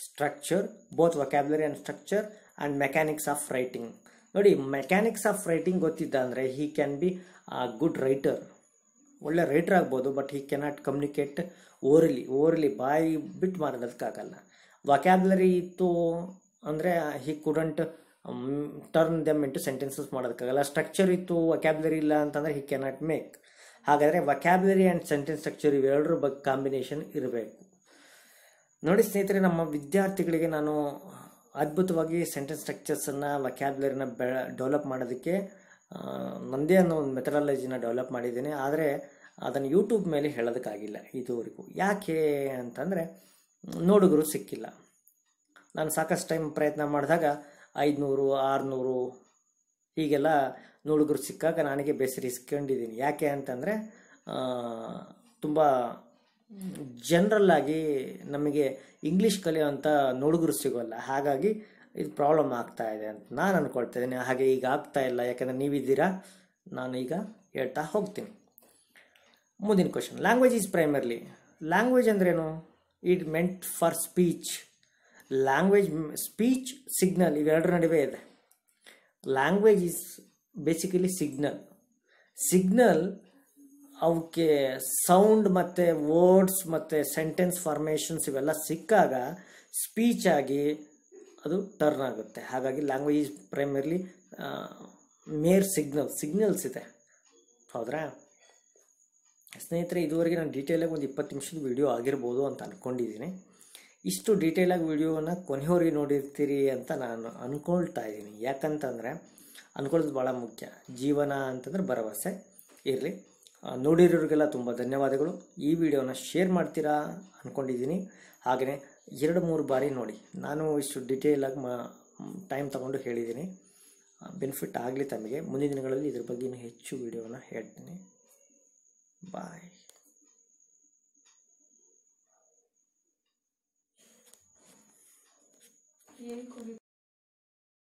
structure both vocabulary and structure and mechanics of writing ನೋಡಿ ಮೆಕ್ಯಾನಿಕ್ಸ್ ಆಫ್ ರೈಟಿಂಗ್ ಗೊತ್ತಿದ್ದ ಅಂದರೆ he can be good writer ಒಳ್ಳೆ ರೈಟರ್ ಆಗ್ಬೋದು but he cannot communicate orally orally ಬಾಯಿ ಬಿಟ್ಟು ಮಾಡೋದಕ್ಕಾಗಲ್ಲ ವಕ್ಯಾಬ್ಲರಿ ಇತ್ತು ಅಂದರೆ he couldn't turn them into sentences ಮಾಡೋದಕ್ಕಾಗಲ್ಲ structure ಇತ್ತು ವಕ್ಯಾಬ್ಲರಿ ಇಲ್ಲ ಅಂತಂದರೆ ಹಿ ಕೆನಾಟ್ ಮೇಕ್ ಹಾಗಾದರೆ ವಕ್ಯಾಬ್ಲರಿ ಆ್ಯಂಡ್ ಸೆಂಟೆನ್ಸ್ ಸ್ಟ್ರಕ್ಚರ್ ಇವೆರಡರ ಬಗ್ಗೆ ಕಾಂಬಿನೇಷನ್ ಇರಬೇಕು ನೋಡಿ ಸ್ನೇಹಿತರೆ ನಮ್ಮ ವಿದ್ಯಾರ್ಥಿಗಳಿಗೆ ನಾನು ಅದ್ಭುತವಾಗಿ ಸೆಂಟೆನ್ಸ್ ಸ್ಟ್ರಕ್ಚರ್ಸನ್ನು ವಕ್ಯಾಬ್ಲರಿನ ಬೆ ಡೆವಲಪ್ ಮಾಡೋದಕ್ಕೆ ನನ್ನದೇ ಅನ್ನೋ ಒಂದು ಮೆಥಡಾಲಜಿನ ಡೆವಲಪ್ ಮಾಡಿದ್ದೀನಿ ಆದರೆ ಅದನ್ನು ಯೂಟ್ಯೂಬ್ ಮೇಲೆ ಹೇಳೋದಕ್ಕಾಗಿಲ್ಲ ಇದುವರೆಗೂ ಯಾಕೆ ಅಂತಂದರೆ ನೋಡುಗರು ಸಿಕ್ಕಿಲ್ಲ ನಾನು ಸಾಕಷ್ಟು ಟೈಮ್ ಪ್ರಯತ್ನ ಮಾಡಿದಾಗ ಐದುನೂರು ಆರುನೂರು ಹೀಗೆಲ್ಲ ನೋಡುಗರು ಸಿಕ್ಕಾಗ ನನಗೆ ಬೇಸರಿಸ್ಕೊಂಡಿದ್ದೀನಿ ಯಾಕೆ ಅಂತಂದರೆ ತುಂಬ ಜನರಲ್ ಆಗಿ ನಮಗೆ ಇಂಗ್ಲೀಷ್ ಕಲಿಯುವಂಥ ನೋಡುಗರು ಸಿಗೋಲ್ಲ ಹಾಗಾಗಿ ಇದು ಪ್ರಾಬ್ಲಮ್ ಆಗ್ತಾ ಇದೆ ಅಂತ ನಾನು ಅಂದ್ಕೊಳ್ತಾ ಇದ್ದೀನಿ ಹಾಗೆ ಈಗ ಆಗ್ತಾ ಇಲ್ಲ ಯಾಕಂದರೆ ನೀವಿದ್ದೀರಾ ನಾನು ಈಗ ಹೇಳ್ತಾ ಹೋಗ್ತೀನಿ ಮುಂದಿನ question language is primarily language ಅಂದ್ರೇನು it meant for speech language speech signal ಇವೆರಡರ ನಡುವೆ ಇದೆ language is basically signal signal ಅವಕ್ಕೆ ಸೌಂಡ್ ಮತ್ತು ವರ್ಡ್ಸ್ ಮತ್ತು ಸೆಂಟೆನ್ಸ್ ಫಾರ್ಮೇಷನ್ಸ್ ಇವೆಲ್ಲ ಸಿಕ್ಕಾಗ ಸ್ಪೀಚ್ ಆಗಿ ಅದು ಟರ್ನ್ ಆಗುತ್ತೆ ಹಾಗಾಗಿ language primarily mere signal signals ಇದೆ ಹೌದ್ರಾ ಸ್ನೇಹಿತರೆ ಇದುವರೆಗೆ ನಾನು ಡೀಟೇಲಾಗಿ ಒಂದು ಇಪ್ಪತ್ತು ನಿಮಿಷದ ವಿಡಿಯೋ ಆಗಿರ್ಬೋದು ಅಂತ ಅಂದ್ಕೊಂಡಿದ್ದೀನಿ ಇಷ್ಟು ಡೀಟೇಲಾಗಿ ವಿಡಿಯೋವನ್ನು ಕೊನೆಯವರೆಗೆ ನೋಡಿರ್ತೀರಿ ಅಂತ ನಾನು ಅಂದ್ಕೊಳ್ತಾ ಇದ್ದೀನಿ ಯಾಕಂತಂದರೆ ಅನ್ಕೊಳ್ಳೋದು ಭಾಳ ಮುಖ್ಯ ಜೀವನ ಅಂತಂದರೆ ಭರವಸೆ ಇರಲಿ ನೋಡಿರೋರಿಗೆಲ್ಲ ತುಂಬ ಧನ್ಯವಾದಗಳು ಈ ವಿಡಿಯೋನ ಶೇರ್ ಮಾಡ್ತೀರಾ ಅಂದ್ಕೊಂಡಿದ್ದೀನಿ ಹಾಗೆಯೇ ಎರಡು ಮೂರು ಬಾರಿ ನೋಡಿ ನಾನು ಇಷ್ಟು ಡಿಟೇಲಾಗಿ ಮ ಟೈಮ್ ತಗೊಂಡು ಹೇಳಿದ್ದೀನಿ ಬೆನಿಫಿಟ್ ಆಗಲಿ ತಮಗೆ ಮುಂದಿನ ದಿನಗಳಲ್ಲಿ ಇದ್ರ ಬಗ್ಗೆ ಹೆಚ್ಚು ವಿಡಿಯೋನ ಹೇಳ್ತೀನಿ ಬಾಯ್